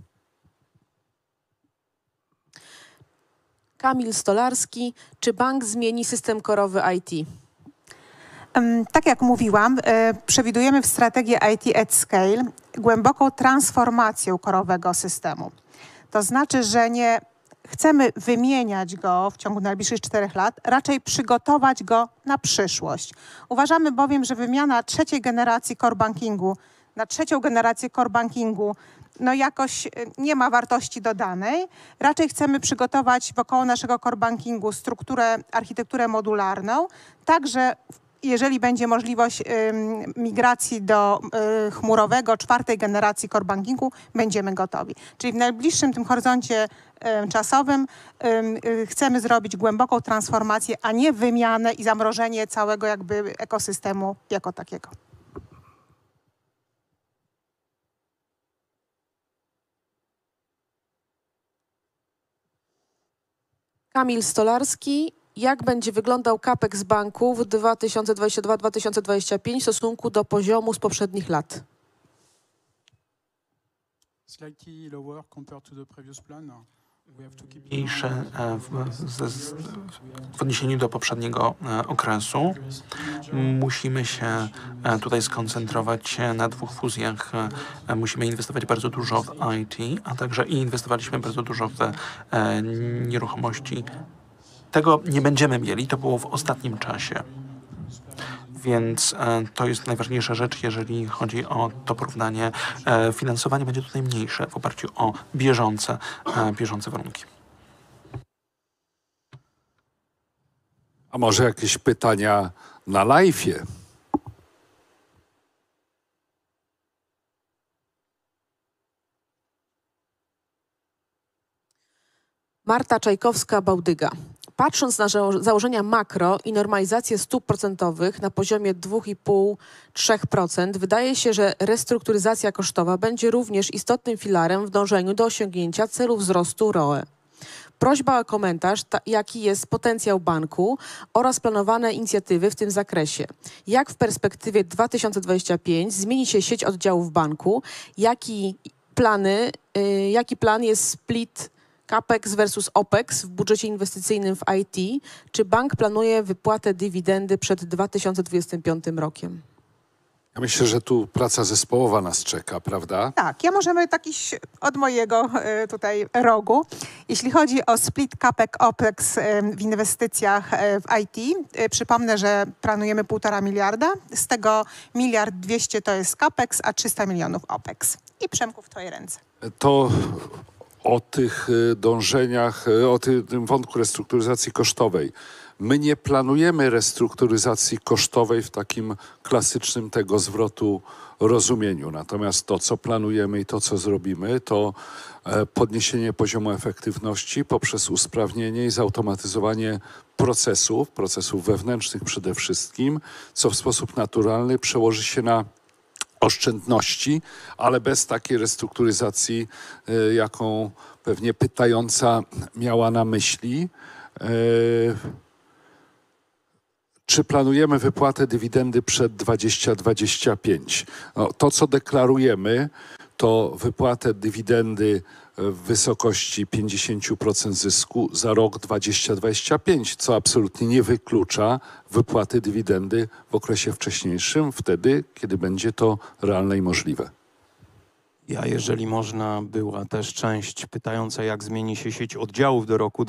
Kamil Stolarski. Czy bank zmieni system korowy IT? Tak jak mówiłam, e, przewidujemy w strategii IT at Scale głęboką transformację korowego systemu. To znaczy, że nie chcemy wymieniać go w ciągu najbliższych czterech lat, raczej przygotować go na przyszłość. Uważamy bowiem, że wymiana trzeciej generacji core bankingu na trzecią generację core bankingu no jakoś y, nie ma wartości dodanej. Raczej chcemy przygotować wokoło naszego core bankingu strukturę, architekturę modularną, tak że jeżeli będzie możliwość migracji do y, chmurowego czwartej generacji core bankingu, będziemy gotowi. Czyli w najbliższym tym horyzoncie ym, czasowym ym, y, chcemy zrobić głęboką transformację, a nie wymianę i zamrożenie całego jakby ekosystemu jako takiego. Kamil Stolarski. Jak będzie wyglądał capex banku w 2022-2025 w stosunku do poziomu z poprzednich lat? Slightly lower compared to the previous plan. We have to keep in mniejsze e, w, z, z, w odniesieniu do poprzedniego e, okresu. Musimy się e, tutaj skoncentrować na dwóch fuzjach. Musimy inwestować bardzo dużo w IT, a także i inwestowaliśmy bardzo dużo w nieruchomości. Tego nie będziemy mieli, to było w ostatnim czasie. Więc e, to jest najważniejsza rzecz, jeżeli chodzi o to porównanie. E, finansowanie będzie tutaj mniejsze w oparciu o bieżące, e, bieżące warunki. A może jakieś pytania na live'ie? Marta Czajkowska-Bałdyga. Patrząc na zało- założenia makro i normalizację stóp procentowych na poziomie 2,5-3%, wydaje się, że restrukturyzacja kosztowa będzie również istotnym filarem w dążeniu do osiągnięcia celu wzrostu ROE. Prośba o komentarz, ta, jaki jest potencjał banku oraz planowane inicjatywy w tym zakresie. Jak w perspektywie 2025 zmieni się sieć oddziałów banku? Jaki plany, y, jaki plan jest split CAPEX versus OPEX w budżecie inwestycyjnym w IT? Czy bank planuje wypłatę dywidendy przed 2025 rokiem? Ja myślę, że tu praca zespołowa nas czeka, prawda? Tak, ja możemy takiś od mojego e, tutaj rogu. Jeśli chodzi o split CAPEX OPEX e, w inwestycjach e, w IT, przypomnę, że planujemy półtora miliarda. Z tego miliard dwieście to jest CAPEX, a 300 milionów OPEX. I Przemku w twoje ręce. To o tych y, dążeniach, y, o ty, tym wątku restrukturyzacji kosztowej. My nie planujemy restrukturyzacji kosztowej w takim klasycznym tego zwrotu rozumieniu. Natomiast to, co planujemy i to, co zrobimy, to e, podniesienie poziomu efektywności poprzez usprawnienie i zautomatyzowanie procesów, procesów wewnętrznych przede wszystkim, co w sposób naturalny przełoży się na oszczędności, ale bez takiej restrukturyzacji, y, jaką pewnie pytająca miała na myśli. Y, Czy planujemy wypłatę dywidendy przed 2025? No, to, co deklarujemy, to wypłatę dywidendy w wysokości 50% zysku za rok 2025, co absolutnie nie wyklucza wypłaty dywidendy w okresie wcześniejszym, wtedy, kiedy będzie to realne i możliwe. Ja, jeżeli można, była też część pytająca, jak zmieni się sieć oddziałów do roku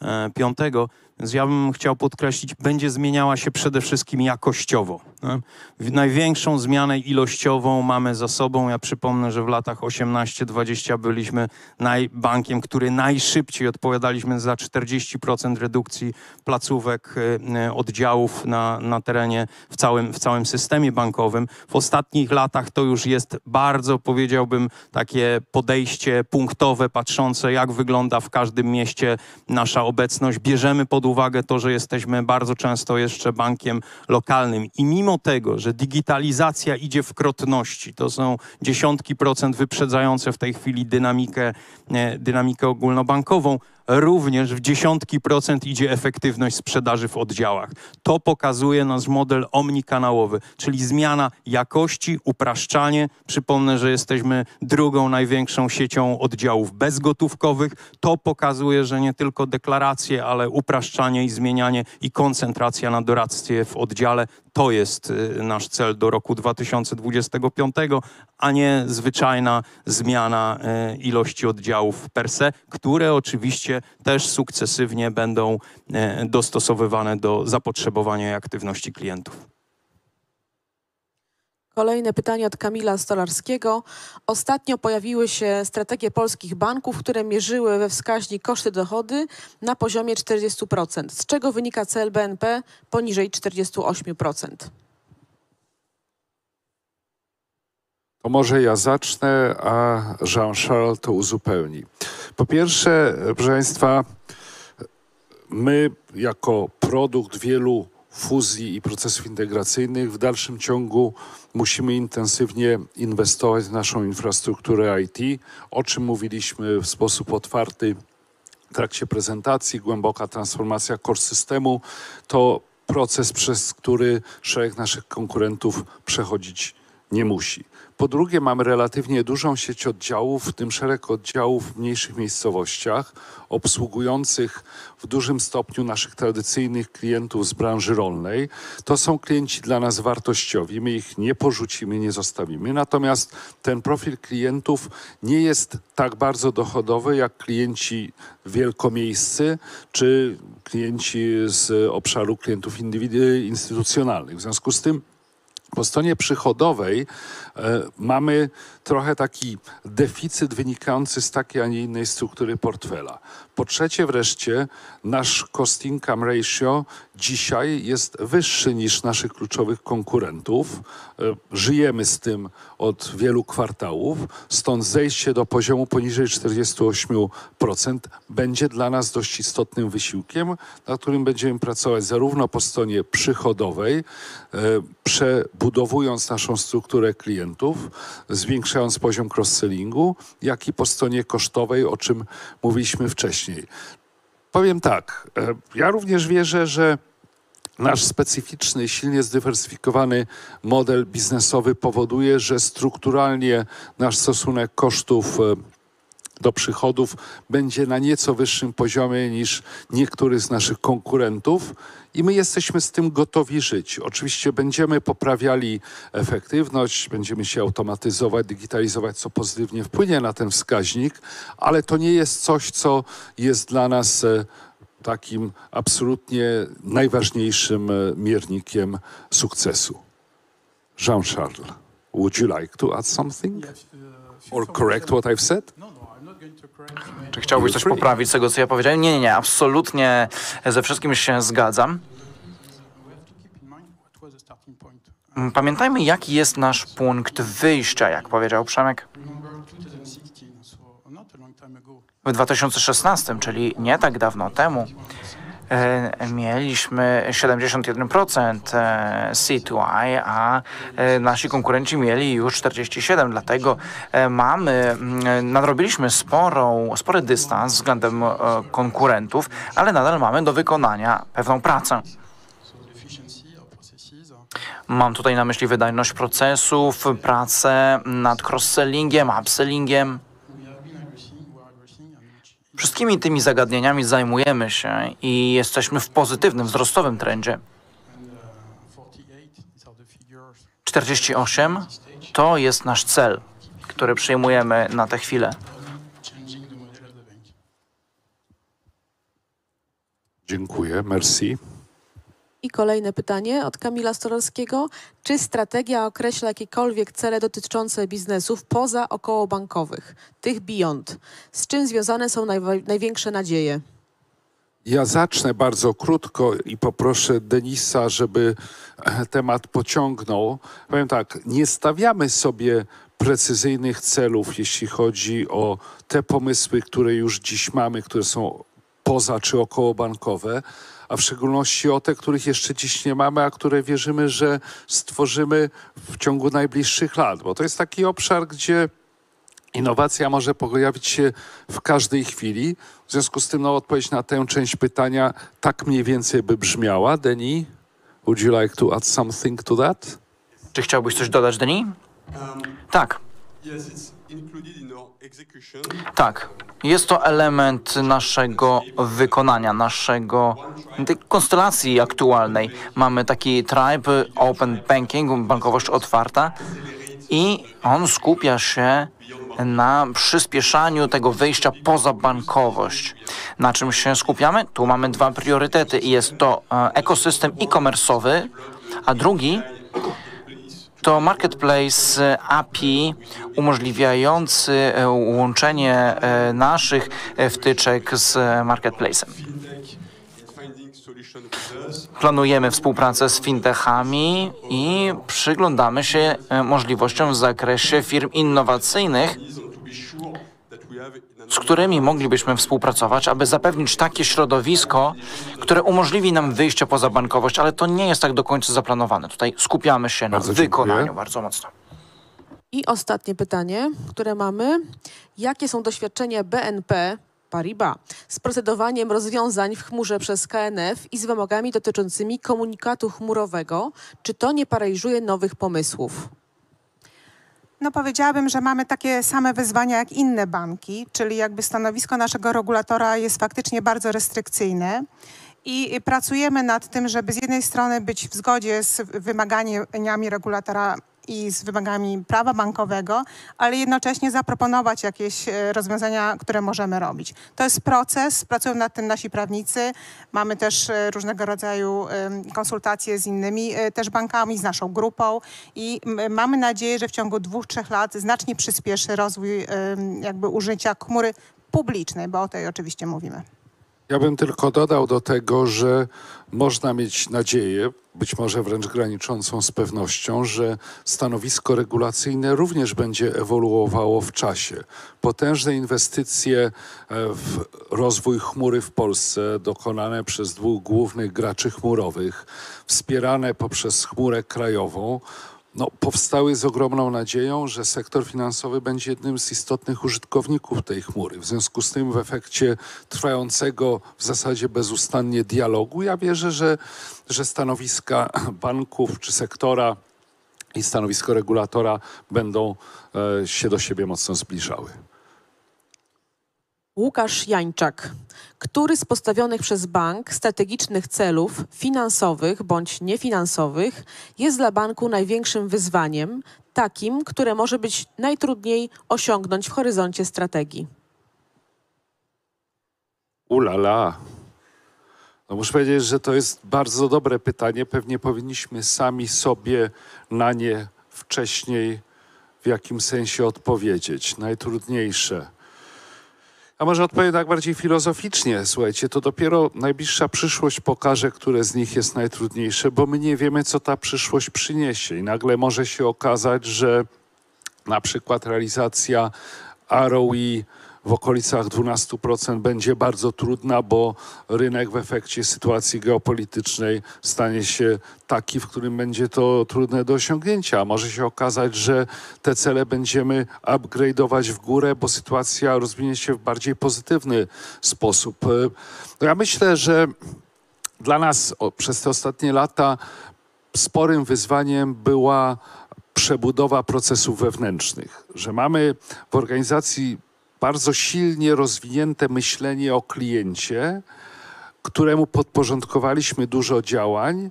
2025. Więc ja bym chciał podkreślić, będzie zmieniała się przede wszystkim jakościowo. W- Największą zmianę ilościową mamy za sobą. Ja przypomnę, że w latach 18-20 byliśmy bankiem, który najszybciej odpowiadaliśmy za 40% redukcji placówek, y, y, oddziałów na, na terenie w całym, w całym systemie bankowym. W ostatnich latach to już jest bardzo, powiedziałbym, takie podejście punktowe, patrzące jak wygląda w każdym mieście nasza obecność. Bierzemy pod uwagę to, że jesteśmy bardzo często jeszcze bankiem lokalnym i mimo tego, że digitalizacja idzie w krotności, to są dziesiątki procent wyprzedzające w tej chwili dynamikę, e, dynamikę ogólnobankową, również w dziesiątki procent idzie efektywność sprzedaży w oddziałach. To pokazuje nasz model omnikanałowy, czyli zmiana jakości, upraszczanie. Przypomnę, że jesteśmy drugą największą siecią oddziałów bezgotówkowych. To pokazuje, że nie tylko deklaracje, ale upraszczanie i zmienianie i koncentracja na doradztwie w oddziale to jest y, nasz cel do roku 2025, a nie zwyczajna zmiana y, ilości oddziałów per se, które oczywiście też sukcesywnie będą y, dostosowywane do zapotrzebowania i aktywności klientów. Kolejne pytanie od Kamila Stolarskiego. Ostatnio pojawiły się strategie polskich banków, które mierzyły we wskaźnik koszty dochody na poziomie 40%, z czego wynika cel BNP poniżej 48%. To może ja zacznę, a Jean-Charles to uzupełni. Po pierwsze, proszę Państwa, my jako produkt wielu fuzji i procesów integracyjnych w dalszym ciągu musimy intensywnie inwestować w naszą infrastrukturę IT, o czym mówiliśmy w sposób otwarty w trakcie prezentacji. Głęboka transformacja core systemu to proces, przez który szereg naszych konkurentów przechodzić nie musi. Po drugie, mamy relatywnie dużą sieć oddziałów, w tym szereg oddziałów w mniejszych miejscowościach, obsługujących w dużym stopniu naszych tradycyjnych klientów z branży rolnej. To są klienci dla nas wartościowi, my ich nie porzucimy, nie zostawimy. Natomiast ten profil klientów nie jest tak bardzo dochodowy jak klienci wielkomiejscy czy klienci z obszaru klientów instytucjonalnych. W związku z tym po stronie przychodowej mamy trochę taki deficyt wynikający z takiej, a nie innej struktury portfela. Po trzecie wreszcie nasz cost income ratio dzisiaj jest wyższy niż naszych kluczowych konkurentów. E, Żyjemy z tym od wielu kwartałów, stąd zejście do poziomu poniżej 48% będzie dla nas dość istotnym wysiłkiem, na którym będziemy pracować zarówno po stronie przychodowej, e, przebudowując naszą strukturę klientów, zwiększając poziom cross-sellingu, jak i po stronie kosztowej, o czym mówiliśmy wcześniej. Powiem tak, e, ja również wierzę, że nasz specyficzny, silnie zdywersyfikowany model biznesowy powoduje, że strukturalnie nasz stosunek kosztów e, do przychodów będzie na nieco wyższym poziomie niż niektórych z naszych konkurentów i my jesteśmy z tym gotowi żyć. Oczywiście będziemy poprawiali efektywność, będziemy się automatyzować, digitalizować, co pozytywnie wpłynie na ten wskaźnik, ale to nie jest coś, co jest dla nas e, takim absolutnie najważniejszym e, miernikiem sukcesu. Jean-Charles, would you like to add something? Or correct what I've said? Czy chciałbyś coś poprawić z tego, co ja powiedziałem? Nie, nie, nie, absolutnie ze wszystkim się zgadzam. Mm, Pamiętajmy, jaki jest nasz punkt wyjścia, jak powiedział Przemek. W 2016, czyli nie tak dawno temu, mieliśmy 71% e, C2I, a e, nasi konkurenci mieli już 47%. Dlatego e, mamy, mm, nadrobiliśmy sporą, spory dystans względem e, konkurentów, ale nadal mamy do wykonania pewną pracę. Mam tutaj na myśli wydajność procesów, pracę nad cross-sellingiem, upsellingiem. Wszystkimi tymi zagadnieniami zajmujemy się i jesteśmy w pozytywnym, wzrostowym trendzie. 48 to jest nasz cel, który przyjmujemy na tę chwilę. Dziękuję, merci. I kolejne pytanie od Kamila Stolarskiego. Czy strategia określa jakiekolwiek cele dotyczące biznesów poza okołobankowych, tych beyond? Z czym związane są największe nadzieje? Ja zacznę bardzo krótko i poproszę Denisa, żeby e, temat pociągnął. Powiem tak, nie stawiamy sobie precyzyjnych celów, jeśli chodzi o te pomysły, które już dziś mamy, które są poza czy okołobankowe, a w szczególności o te, których jeszcze dziś nie mamy, a które wierzymy, że stworzymy w ciągu najbliższych lat. Bo to jest taki obszar, gdzie Innowacja może pojawić się w każdej chwili. W związku z tym no, odpowiedź na tę część pytania tak mniej więcej by brzmiała. Denis, would you like to add something to that? Czy chciałbyś coś dodać, Deni? Tak. Tak, jest to element naszego wykonania, naszego tej konstelacji aktualnej. Mamy taki tribe Open Banking, bankowość otwarta i on skupia się na przyspieszaniu tego wyjścia poza bankowość. Na czym się skupiamy? Tu mamy dwa priorytety jest to e, ekosystem e-commerce'owy, a drugi to marketplace API umożliwiający e, łączenie e, naszych e, wtyczek z marketplacem. Planujemy współpracę z fintechami i przyglądamy się e, możliwościom w zakresie firm innowacyjnych, z którymi moglibyśmy współpracować, aby zapewnić takie środowisko, które umożliwi nam wyjście poza bankowość, ale to nie jest tak do końca zaplanowane. Tutaj skupiamy się Bardzo na dziękuję. wykonaniu bardzo mocno. I ostatnie pytanie, które mamy. Jakie są doświadczenia BNP Paribas z procedowaniem rozwiązań w chmurze przez KNF i z wymogami dotyczącymi komunikatu chmurowego? Czy to nie paraliżuje nowych pomysłów? No powiedziałabym, że mamy takie same wyzwania jak inne banki, czyli jakby stanowisko naszego regulatora jest faktycznie bardzo restrykcyjne. I pracujemy nad tym, żeby z jednej strony być w zgodzie z wymaganiami regulatora i z wymogami prawa bankowego, ale jednocześnie zaproponować jakieś e, rozwiązania, które możemy robić. To jest proces, pracują nad tym nasi prawnicy. Mamy też e, różnego rodzaju konsultacje z innymi e, też bankami, z naszą grupą i mamy nadzieję, że w ciągu dwóch, trzech lat znacznie przyspieszy rozwój jakby użycia chmury publicznej, bo o tej oczywiście mówimy. Ja bym tylko dodał do tego, że można mieć nadzieję, być może wręcz graniczącą z pewnością, że stanowisko regulacyjne również będzie ewoluowało w czasie. Potężne inwestycje e, w rozwój chmury w Polsce, dokonane przez dwóch głównych graczy chmurowych, wspierane poprzez chmurę krajową, no, powstały z ogromną nadzieją, że sektor finansowy będzie jednym z istotnych użytkowników tej chmury. W związku z tym w efekcie trwającego w zasadzie bezustannie dialogu, ja wierzę, że, że stanowiska banków czy sektora i stanowisko regulatora będą e, się do siebie mocno zbliżały. Łukasz Jańczak. Który z postawionych przez bank strategicznych celów finansowych bądź niefinansowych jest dla banku największym wyzwaniem, takim, które może być najtrudniej osiągnąć w horyzoncie strategii? Ulala. No muszę powiedzieć, że to jest bardzo dobre pytanie. Pewnie powinniśmy sami sobie na nie wcześniej w jakim sensie odpowiedzieć. Najtrudniejsze. A może odpowiem tak bardziej filozoficznie. Słuchajcie, to dopiero najbliższa przyszłość pokaże, które z nich jest najtrudniejsze, bo my nie wiemy, co ta przyszłość przyniesie. I nagle może się okazać, że na przykład realizacja ROI w okolicach 12% będzie bardzo trudna, bo rynek w efekcie sytuacji geopolitycznej stanie się taki, w którym będzie to trudne do osiągnięcia. Może się okazać, że te cele będziemy upgrade'ować w górę, bo sytuacja rozwinie się w bardziej pozytywny sposób. E, Ja myślę, że dla nas przez te ostatnie lata sporym wyzwaniem była przebudowa procesów wewnętrznych, że mamy w organizacji bardzo silnie rozwinięte myślenie o kliencie, któremu podporządkowaliśmy dużo działań,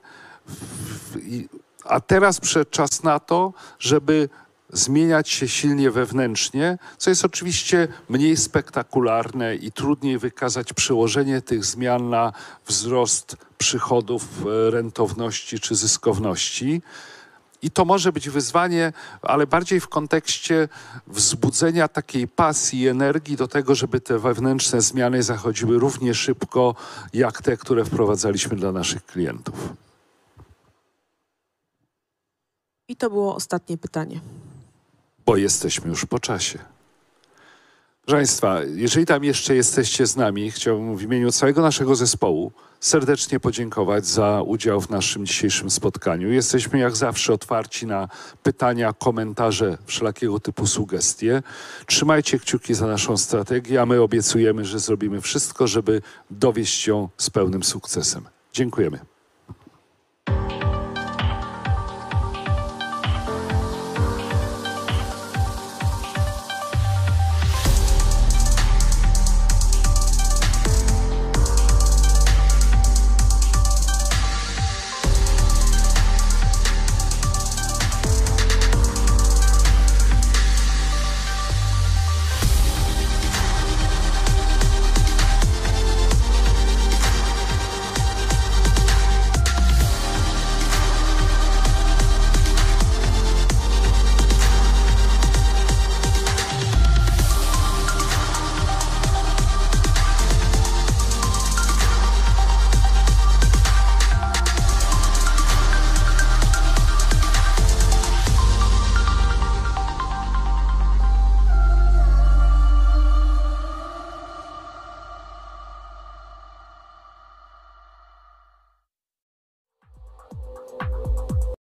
a teraz przyszedł czas na to, żeby zmieniać się silnie wewnętrznie, co jest oczywiście mniej spektakularne i trudniej wykazać przełożenie tych zmian na wzrost przychodów, e, rentowności czy zyskowności. I to może być wyzwanie, ale bardziej w kontekście wzbudzenia takiej pasji i energii do tego, żeby te wewnętrzne zmiany zachodziły równie szybko, jak te, które wprowadzaliśmy dla naszych klientów. I to było ostatnie pytanie. bo jesteśmy już po czasie. Proszę Państwa, jeżeli tam jeszcze jesteście z nami, chciałbym w imieniu całego naszego zespołu serdecznie podziękować za udział w naszym dzisiejszym spotkaniu. Jesteśmy jak zawsze otwarci na pytania, komentarze, wszelakiego typu sugestie. Trzymajcie kciuki za naszą strategię, a my obiecujemy, że zrobimy wszystko, żeby dowieść ją z pełnym sukcesem. Dziękujemy.